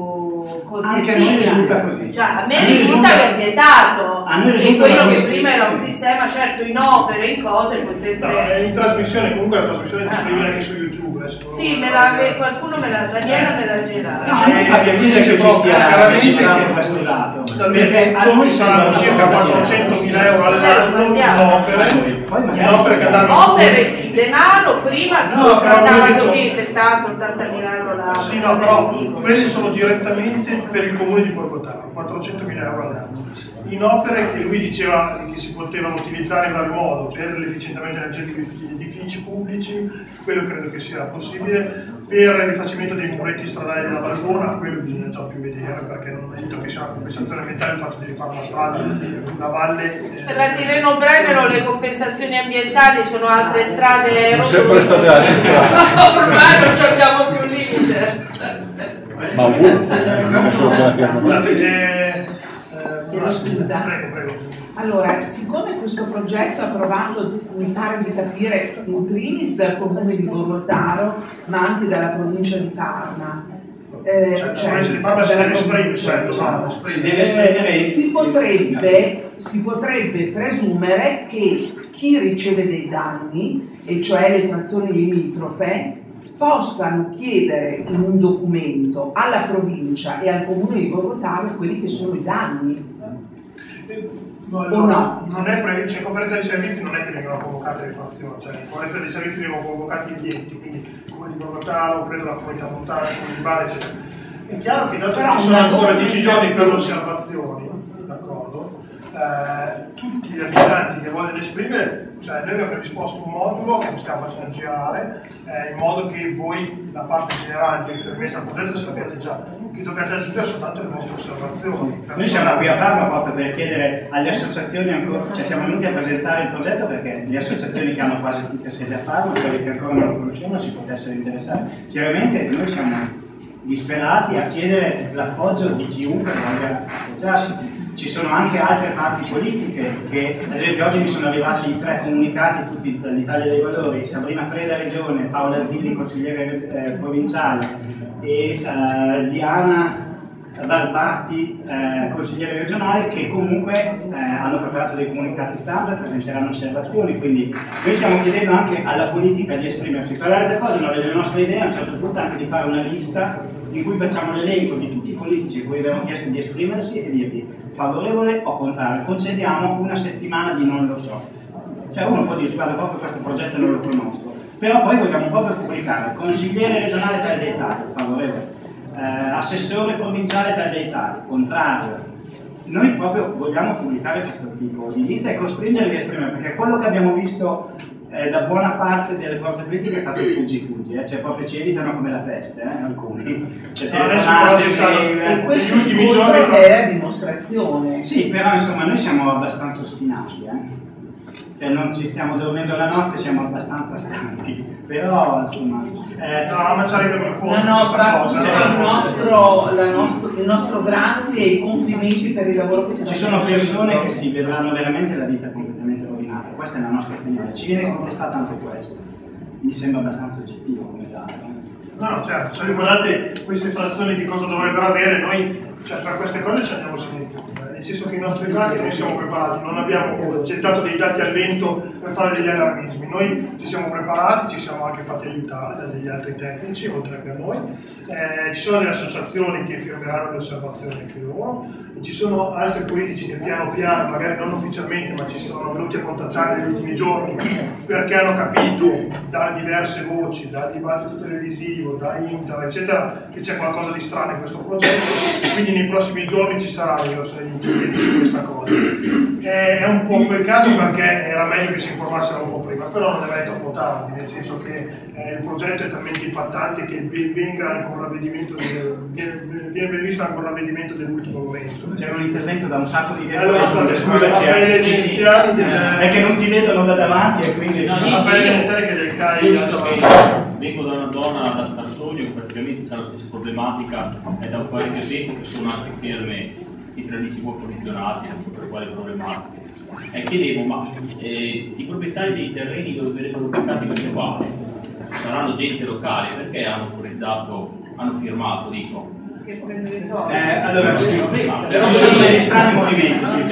consentita. Anche a noi risulta così. Cioè, a me A risulta risulta- che è vietato. a noi e risulta quello che cosa- prima era un sistema, certo, in opere, in cose, poi No, è sempre... in trasmissione, comunque la trasmissione è disponibile anche su YouTube. adesso. Sì, me la, qualcuno me la, Daniela me l'ha girata. No, mi fa piacere che ci sia registrato questo dato. Perché a noi saranno circa una cosa 400.000 euro all'anno in opere, opere che andranno Opere sì, denaro, prima si No, trattava così 70-80 mila euro l'anno. Sì, no, però quelli sono direttamente per il comune di Borgotaro, 400.000 euro all'anno. In opere che lui diceva che si potevano utilizzare in vario modo per l'efficientamento energetico degli edifici pubblici, quello credo che sia possibile. Per il rifacimento dei muretti stradali della Valgona, quello bisogna già più vedere perché non è detto che sia una compensazione ambientale il fatto di rifare una strada, una valle. eh, Per la Tirreno Brennero le compensazioni ambientali sono altre strade. Sono sempre state altre strade. Ormai non ci abbiamo più limite. Ma ovunque, Chiedo scusa. Prego, prego. Allora, siccome questo progetto è approvato, mi pare di capire, in primis dal comune di Borrotaro, ma anche dalla provincia di Parma. eh, Cioè, la cioè, provincia di Parma si deve esprimere, certo, no, Si deve esprimere Eh, si, potrebbe, si potrebbe presumere che chi riceve dei danni, e cioè le frazioni limitrofe, possano chiedere in un documento alla provincia e al comune di Borrotaro quelli che sono i danni. No, O no? non è pre- cioè, conferenza dei servizi non è che vengono convocate le frazioni, cioè in conferenza dei servizi vengono convocati gli enti, quindi il comune di Borgotaro, credo la comunità montana, il comune di Bari, eccetera. È chiaro che dato che ci sono ancora 10 giorni per osservazioni, d'accordo? Eh, tutti gli abitanti che vogliono esprimere, cioè noi abbiamo predisposto un modulo che stiamo facendo girare, eh, in modo che voi, la parte generale di riferimento al progetto, ce l'abbiate già, dobbiate aggiungere soltanto le vostre osservazioni. Noi siamo qui a Parma proprio per chiedere alle associazioni ancora, cioè siamo venuti a presentare il progetto perché le associazioni che hanno quasi tutte sede a Parma, quelle che ancora non conosciamo, si potessero interessare. Chiaramente noi siamo disperati a chiedere l'appoggio di chiunque voglia appoggiarsi. ci sono anche altre parti politiche che, ad esempio oggi mi sono arrivati tre comunicati tutti dall'Italia dei Valori, Sabrina Freda Regione, Paola Zilli consigliere eh, provinciale e eh, Diana Valparti eh, consigliere regionale che comunque eh, hanno preparato dei comunicati stampa e presenteranno osservazioni, quindi noi stiamo chiedendo anche alla politica di esprimersi. Tra le altre cose una delle nostre idee a un certo punto è anche di fare una lista in cui facciamo l'elenco di tutti i politici a cui abbiamo chiesto di esprimersi e dirgli favorevole o contrario, concediamo una settimana di non lo so. Cioè uno può dirci guarda proprio questo progetto non lo conosco, però poi vogliamo proprio pubblicare consigliere regionale Taglio d'Italia, favorevole, eh, assessore provinciale Taglio d'Italia, contrario. Noi proprio vogliamo pubblicare questo tipo di lista e costringerli a esprimere, perché quello che abbiamo visto eh, da buona parte delle forze politiche è stato il fuggi-fuggi, eh? cioè proprio ci evitano come la peste, eh? alcuni. Cioè, No, adesso però si sta- mail. E questo Negli ultimi giorni- è dimostrazione. Sì, però insomma noi siamo abbastanza ostinati, eh? Cioè non ci stiamo dormendo la notte, siamo abbastanza stanchi, però insomma... Eh, No, ma ci arriva per No, no, soprattutto il nostro, la nostro- il nostro grazie e i complimenti per il lavoro che state Ci sono facendo. persone che si vedranno veramente la vita completamente rovinata, questa è la nostra opinione, ci viene contestato anche questo, mi sembra abbastanza oggettivo come dato. No, no, certo, se riguardate queste frazioni di cosa dovrebbero avere, noi cioè, per queste cose ci andiamo silenzio, nel senso che i nostri dati noi siamo preparati, non abbiamo gettato dei dati al vento per fare degli allarmismi, noi ci siamo preparati, ci siamo anche fatti aiutare da degli altri tecnici, oltre che a noi, Eh, ci sono delle associazioni che firmeranno le osservazioni anche loro, ci sono altri politici che piano piano, magari non ufficialmente, ma ci sono venuti a contattare negli ultimi giorni perché hanno capito da diverse voci, dal dibattito televisivo, da internet, eccetera, che c'è qualcosa di strano in questo progetto. Quindi nei prossimi giorni ci saranno degli interventi su questa cosa. È, è un po' un peccato perché era meglio che si informassero un po' prima, però non è mai troppo tardi, nel senso che eh, il progetto è talmente impattante che vi- venga anche un ravvedimento, del- viene, visto anche un ravvedimento dell'ultimo momento. C'era un intervento da un sacco di Allora, scusate, scusa, Raffaele Veneziani del... È che non ti vedono da davanti e quindi... Raffaele Veneziani che è del CAI vengo da una donna da, dal sogno che praticamente la stessa problematica è da un paio di tempo che sono anche ferme i tradizi poi posizionati, non so per quale problematiche. E chiedevo, ma eh, i proprietari dei terreni dove verrebbero bloccati queste quali? Saranno gente locale, perché hanno autorizzato, hanno firmato, dico? Eh, allora, sì, però- ci sono degli strani movimenti sui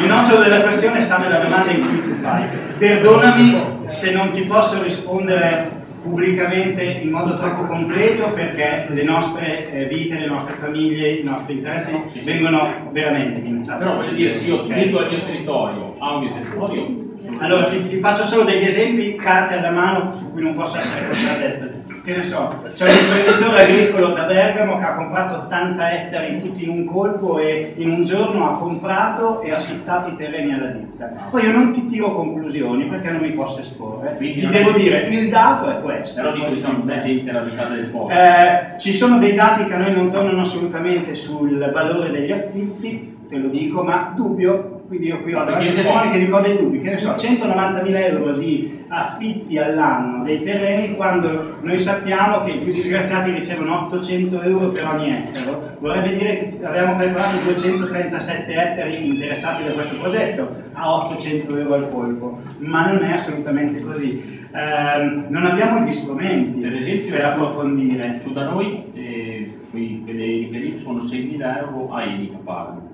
Il nocciolo della questione sta nella domanda in cui tu fai. Perdonami se non ti posso rispondere pubblicamente in modo troppo completo perché le nostre eh, vite, le nostre famiglie, i nostri interessi vengono veramente minacciati. Però voglio dire, se io Ok? vengo al mio territorio, a un mio territorio, Allora ti, ti faccio solo degli esempi, carte alla mano su cui non posso essere contraddetto. Che ne so, c'è un imprenditore agricolo da Bergamo che ha comprato 80 ettari tutti in un colpo e in un giorno ha comprato e affittato i terreni alla ditta. Poi io non ti tiro conclusioni perché non mi posso esporre. Quindi ti devo dire, il dato è questo. però dico diciamo è gente radicata del popolo. Eh, ci sono dei dati che a noi non tornano assolutamente sul valore degli affitti, te lo dico, ma dubbio, quindi io qui ho davanti testimoni so- che dico dei dubbi, che ne so, 190.000 euro di affitti all'anno dei terreni quando noi sappiamo che i più disgraziati ricevono 800 euro per ogni ettaro, vorrebbe dire che abbiamo calcolato 237 ettari interessati da questo progetto a 800 euro al colpo, ma non è assolutamente così. Ehm, non abbiamo gli strumenti Per esempio, per approfondire. Su da noi eh, qui, quelle riferite sono 6.000 euro a Eni che pagano,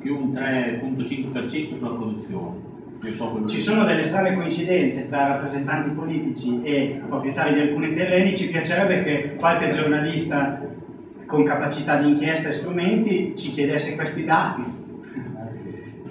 più, un 3.5% sulla produzione. Io so Ci sono delle strane coincidenze tra rappresentanti politici e proprietari di alcuni terreni, ci piacerebbe che qualche giornalista con capacità di inchiesta e strumenti ci chiedesse questi dati.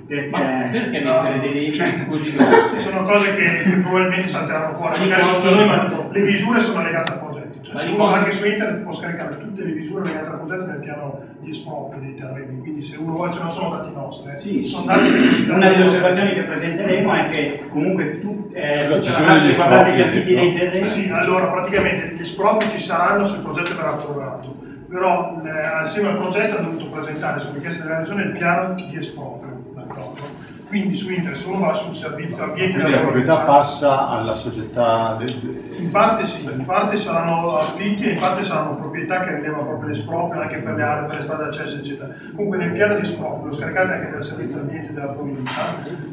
Perché, Ma perché mettere delle limiti così grosse? Sono cose che, probabilmente salteranno fuori, magari noi, ma le misure sono legate progetto. Cioè, uno quanto- anche su internet può scaricare tutte le misure legate al progetto nel piano di esproprio dei terreni, quindi se uno vuole, ce non sono dati nostri, eh. Sì, sono dati si una delle osservazioni che presenteremo è che comunque tu, eh, Ci tutta sono gli espropri, affitti no? dei terreni. Sì, allora praticamente gli espropri ci saranno se il progetto verrà approvato, però eh, assieme al progetto hanno dovuto presentare su richiesta della regione il piano di esproprio, d'accordo? Quindi su internet se uno va sul servizio ambiente Quindi la proprietà passa alla società del- in parte sì, in parte saranno affitti e in parte saranno proprietà che renderanno proprio l'esproprio anche per le aree, per le strade d'accesso eccetera. Comunque nel piano di esproprio, lo scaricate anche dal servizio ambiente della provincia,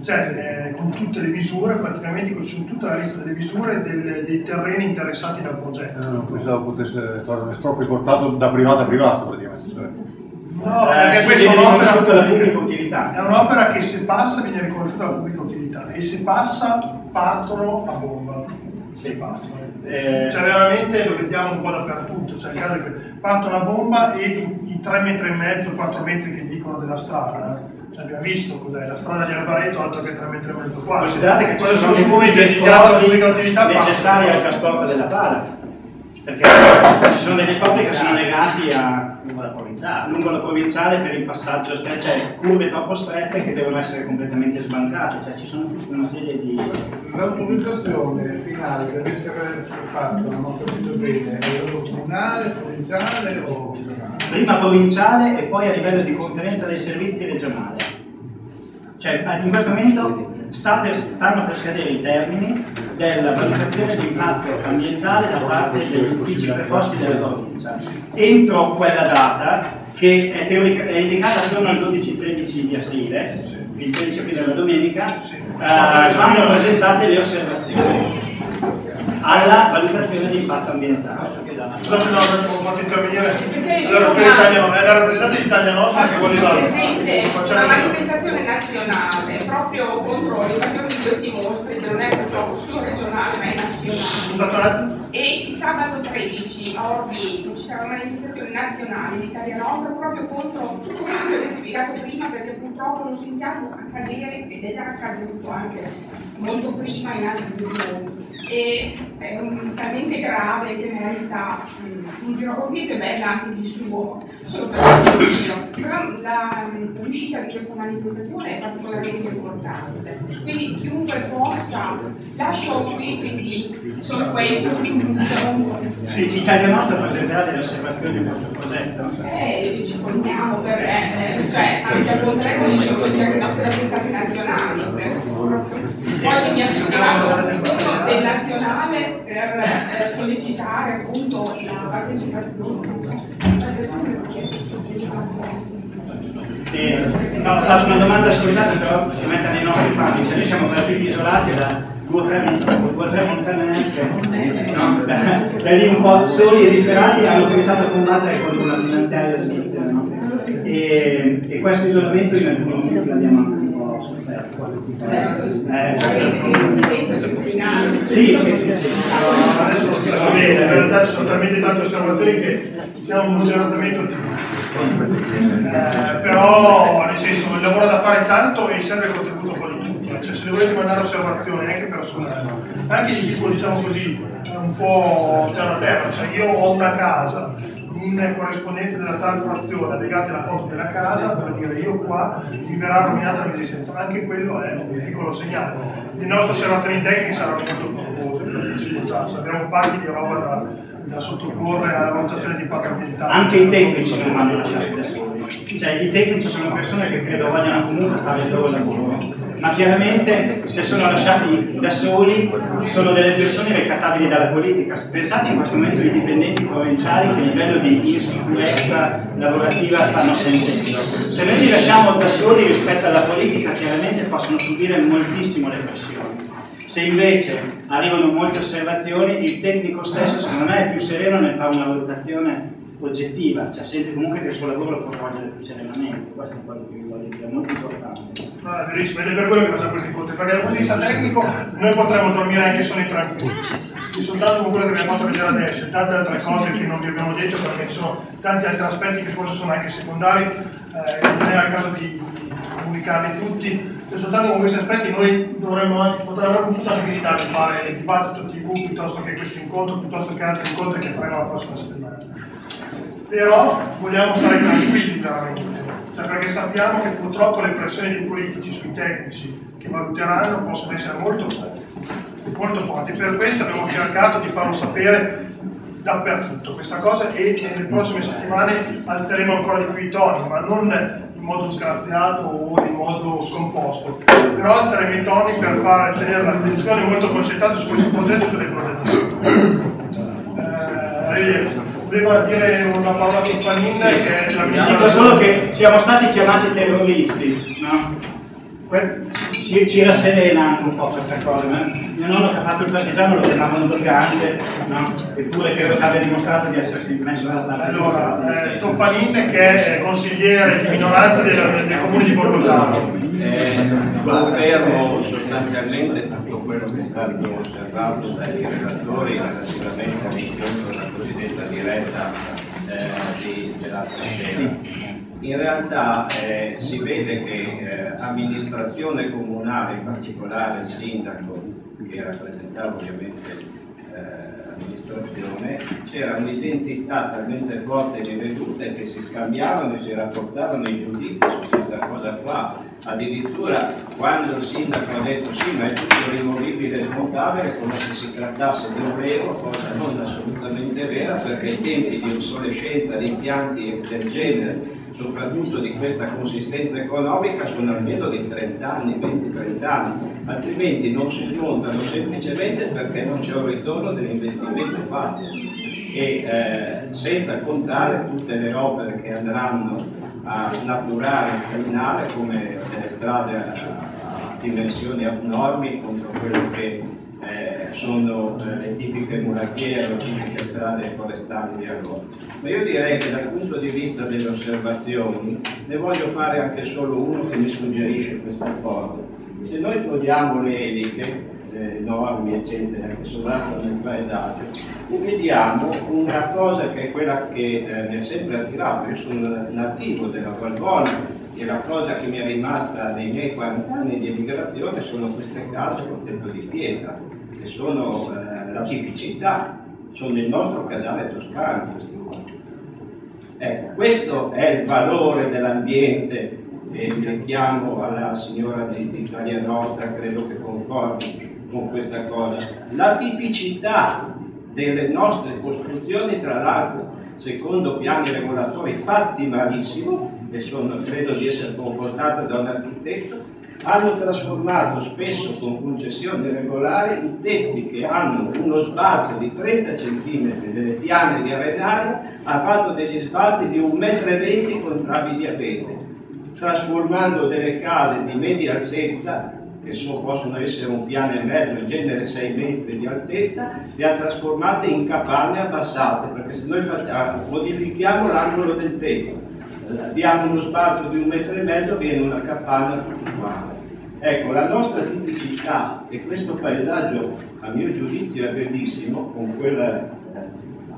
cioè eh, con tutte le misure, praticamente con su tutta la lista delle misure del- dei terreni interessati dal progetto. Eh, non pensavo potesse fare un esproprio portato da privato a privato praticamente. No, Eh, perché sì, questa è un'opera riconosciuta la pubblica. utilità. È un'opera che se passa viene riconosciuta la pubblica utilità e se passa partono a bomba. Se passano. Eh, Cioè veramente lo vediamo un po' dappertutto, cioè partono a bomba e i, i 3 metri e mezzo, 4 metri che dicono della strada. cioè, abbiamo visto cos'è, la strada di Albareto altro che 3 metri e mezzo qua. Considerate che ci Quando sono dichiarato la pubblica utilità necessari al trasporto della pala. Perché ci sono degli espropri che sono legati a la provinciale. lungo la provinciale per il passaggio stretto, cioè curve troppo strette che devono essere completamente sbancate, cioè ci sono tutta una serie di... L'autorizzazione finale deve essere fatta, non ho capito bene, a livello comunale, provinciale o regionale? Prima provinciale e poi a livello di conferenza dei servizi regionale. Cioè in questo momento sta per- stanno per scadere i termini della valutazione di impatto ambientale da parte degli uffici preposti della provincia. Entro quella data, che è, teorica- è indicata attorno al 12-13 di aprile, il 13 aprile è la domenica, eh, vanno presentate le osservazioni alla valutazione di impatto ambientale. Scusate, no, fatto intervenire. Allora, io quella una- Italia, è la rappresentante d'Italia Nostra che voleva... presente una manifestazione nazionale proprio contro l'invasione di questi mostri che non è purtroppo solo regionale ma è nazionale. E il sabato 13 a Orvieto ci sarà una manifestazione nazionale di Italia Nostra proprio contro tutto quello che avete spiegato prima perché purtroppo lo sentiamo accadere ed è già accaduto anche molto prima in altri regioni e è un- talmente grave che in realtà mh, un giro Orvieto è bella anche di suo solo per un giro. Però la, l'uscita di questa manifestazione è particolarmente importante. Quindi chiunque possa lascio qui quindi solo questo. Sì, Italia Nostra presenterà delle osservazioni a questo progetto. eh, ci contiamo per eh, cioè anche al contrario ci contiamo le nostre rappresentanti nazionali per- oggi mi ha vincolato del nazionale per eh, sollecitare appunto la partecipazione. E, no, faccio una domanda, scusate, però si mette nei nostri panni, cioè noi siamo partiti isolati da due o tre, due no? da, da lì un po' soli e disperati hanno cominciato a combattere contro la finanziaria svizzera, no? e, e questo isolamento in alcuni momenti l'abbiamo anche un po' sofferto. Eh, sono talmente tante osservazioni che siamo ottimisti. Eh, però nel senso il lavoro da fare tanto e serve il contributo un po' di tutti. Cioè se volete mandare osservazioni anche personali, anche di tipo diciamo così un po' terra terra, cioè io ho una casa in corrispondenza della tal frazione legate alla foto della casa per dire io qua mi verrà rovinata la mia anche quello è un piccolo segnale. Le nostre osservazioni tecniche saranno molto corpose dicevo già, abbiamo un pacchi di roba da, da sottoporre alla valutazione di impatto ambientale Anche i tecnici non da soli. Cioè, i tecnici sono persone che credo vogliano comunque fare il loro lavoro, ma chiaramente se sono lasciati da soli sono delle persone recattabili dalla politica. Pensate in questo momento ai dipendenti provinciali che livello di insicurezza lavorativa stanno sentendo. Se noi li lasciamo da soli rispetto alla politica, chiaramente possono subire moltissimo le pressioni. Se invece arrivano molte osservazioni, il tecnico stesso secondo me è più sereno nel fare una valutazione oggettiva, cioè sente comunque che il suo lavoro lo può svolgere più serenamente, questo è quello che vi voglio dire, è molto importante. È verissimo, ed è per quello che facciamo questi incontri, perché dal punto di vista tecnico noi potremmo dormire anche soli tranquilli. E soltanto con quello che abbiamo fatto vedere adesso e tante altre cose che non vi abbiamo detto, perché ci sono tanti altri aspetti che forse sono anche secondari, eh, non era il caso di, comunicarli tutti. E soltanto con questi aspetti noi dovremmo anche, potremmo anche evitare di fare il dibattito TV piuttosto che questo incontro, piuttosto che altri incontri che faremo la prossima settimana. Però vogliamo stare tranquilli veramente, cioè perché sappiamo che purtroppo le pressioni dei politici sui tecnici che valuteranno possono essere molto molto forti. Per questo abbiamo cercato di farlo sapere dappertutto questa cosa e nelle prossime settimane alzeremo ancora di più i toni, ma non in modo sgraziato o in modo scomposto, però alzeremo i toni per far tenere l'attenzione molto concentrata su questo progetto e sulle progettazioni. Eh, voleva dire una parola di Fanin che è la mia... Dico solo che siamo stati chiamati terroristi, no? Que- ci, ci rasserena un po' questa cosa. no? Mio nonno che ha fatto il partigiano lo chiamavano brigante, no? eppure credo che abbia dimostrato di essersi messo dalla parte Allora, eh, Tom Fanin che è consigliere di minoranza del, del comune di Borgotano. Eh, confermo sostanzialmente tutto quello che è stato osservato dai relatori relativamente all'incontro della cosiddetta diretta eh, di, dell'altra sera. In realtà eh, si vede che eh, amministrazione comunale, in particolare il sindaco, che rappresentava ovviamente eh, l'amministrazione, c'era un'identità talmente forte di vedute che si scambiavano e si rafforzavano i giudizi su questa cosa qua. Addirittura quando il sindaco ha detto sì, ma è tutto rimovibile e smontabile, come se si trattasse di un vero, cosa non assolutamente vera, perché ai tempi di obsolescenza di impianti del genere soprattutto di questa consistenza economica sono almeno di 30 anni, 20-30 anni, altrimenti non si smontano semplicemente perché non c'è un ritorno dell'investimento fatto e eh, senza contare tutte le opere che andranno a snaturare il criminale come delle strade a, a dimensioni abnormi contro quello che eh, sono eh, le tipiche murattiere, le tipiche strade forestali di allora. Ma io direi che dal punto di vista delle osservazioni ne voglio fare anche solo uno che mi suggerisce questa cosa. Se noi togliamo le eliche, eh, enormi eccetera, che sovrastano il paesaggio, e vediamo una cosa che è quella che eh, mi ha sempre attirato, io sono nativo della Valbona e la cosa che mi è rimasta nei miei 40 anni di emigrazione sono queste case con tetto di pietra, che sono eh, la tipicità, sono il nostro casale toscano. questi. Ecco, questo è il valore dell'ambiente e mi richiamo alla signora di Italia Nostra, credo che concordi con questa cosa. La tipicità delle nostre costruzioni, tra l'altro, secondo piani regolatori fatti malissimo, e sono, credo di essere confortato da un architetto, hanno trasformato spesso con concessioni regolari i tetti che hanno uno spazio di 30 cm delle piane di arenaria, ha fatto degli spazi di 1,20 m con travi di abete, trasformando delle case di media altezza che so, possono essere un piano e mezzo, in genere 6 metri di altezza, le ha trasformate in capanne abbassate, perché se noi facciamo, modifichiamo l'angolo del tetto, abbiamo uno spazio di un metro e mezzo, viene una capanna quanti. Ecco, la nostra tipicità, e questo paesaggio a mio giudizio è bellissimo, con, quella,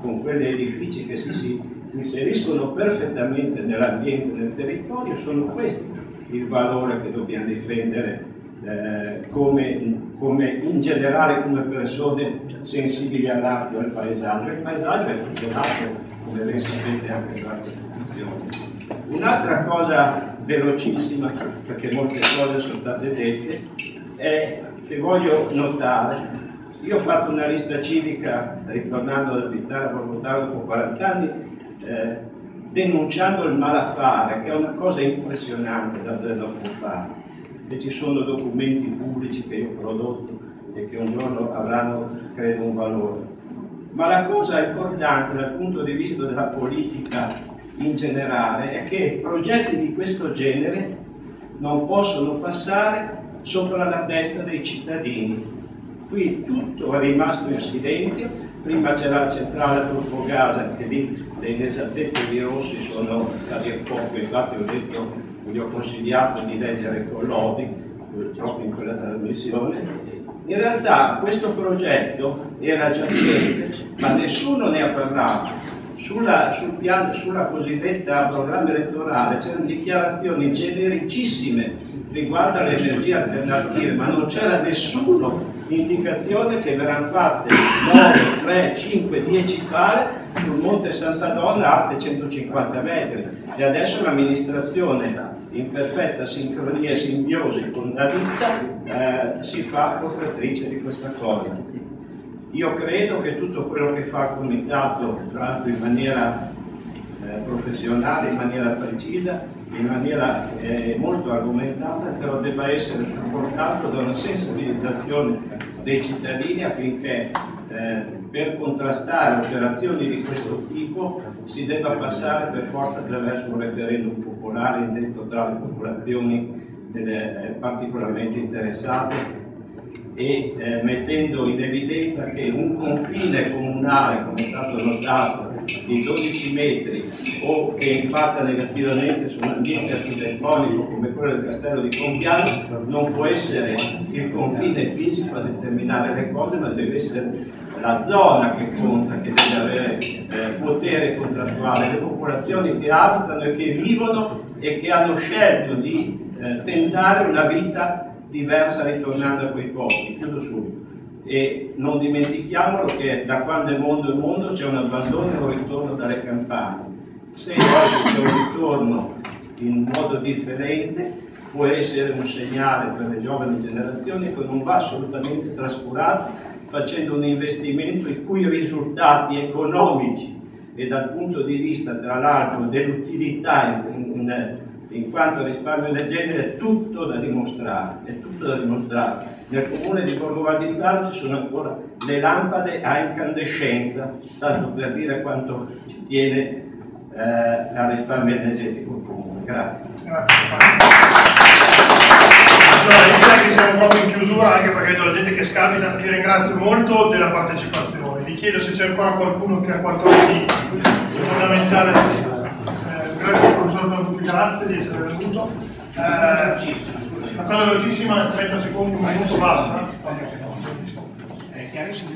con quegli edifici che si, si inseriscono perfettamente nell'ambiente del territorio, sono questi il valore che dobbiamo difendere eh, come, come, in generale come persone sensibili all'arte e al paesaggio. Il paesaggio è tutelato, come ben sapete, anche dalla Costituzione. Un'altra cosa velocissima, perché molte cose sono state dette, è che voglio notare. Io ho fatto una lista civica, ritornando ad abitare a Borgotano dopo 40 anni, eh, denunciando il malaffare, che è una cosa impressionante da non fare. E ci sono documenti pubblici che io ho prodotto e che un giorno avranno, credo, un valore. Ma la cosa importante dal punto di vista della politica in generale è che progetti di questo genere non possono passare sopra la testa dei cittadini. Qui tutto è rimasto in silenzio, prima c'era la centrale a Turfogasa che lì le inesattezze di Rossi sono a dir poco, infatti ho detto, gli ho consigliato di leggere Collodi, purtroppo in quella trasmissione. In realtà questo progetto era giacente, ma nessuno ne ha parlato sulla, sul piano, sulla cosiddetta programma elettorale c'erano dichiarazioni genericissime riguardo alle energie alternative, ma non c'era nessuna indicazione che verranno fatte 9, 3, 5, 10 pale sul Monte Santa Donna arte 150 metri e adesso l'amministrazione in perfetta sincronia e simbiosi con la vita eh, si fa portatrice di questa cosa. Io credo che tutto quello che fa il Comitato, tra l'altro in maniera eh, professionale in maniera precisa, in maniera eh, molto argomentata, però debba essere supportato da una sensibilizzazione dei cittadini affinché eh, per contrastare operazioni di questo tipo si debba passare per forza attraverso un referendum popolare indetto tra le popolazioni delle, eh, particolarmente interessate e eh, mettendo in evidenza che un confine comunale, come è stato notato, di 12 metri o che impatta negativamente su un ambiente architettonico come quello del castello di Compiano non può essere il confine fisico a determinare le cose, ma deve essere la zona che conta, che deve avere eh, potere contrattuale, le popolazioni che abitano e che vivono e che hanno scelto di eh, tentare una vita diversa ritornando a quei posti. Chiudo subito. E non dimentichiamolo che da quando è mondo è mondo c'è un abbandono e un ritorno dalle campagne. Se oggi c'è un ritorno in modo differente, può essere un segnale per le giovani generazioni che non va assolutamente trascurato facendo un investimento i cui risultati economici e dal punto di vista tra l'altro dell'utilità in, in quanto risparmio del genere è tutto da dimostrare, è tutto da dimostrare. Nel comune di Borgo Val di Claro ci sono ancora le lampade a incandescenza, tanto per dire quanto ci tiene eh, al risparmio energetico comune. Grazie. Allora, direi che siamo proprio in chiusura anche perché vedo la gente che scapita, vi ringrazio molto della partecipazione. Vi chiedo se c'è ancora qualcuno che ha qualcosa di fondamentale. Eh, grazie professor Manducchi, grazie di essere venuto. Eh, una cosa velocissima, 30 secondi, un minuto, basta. È chiarissimo.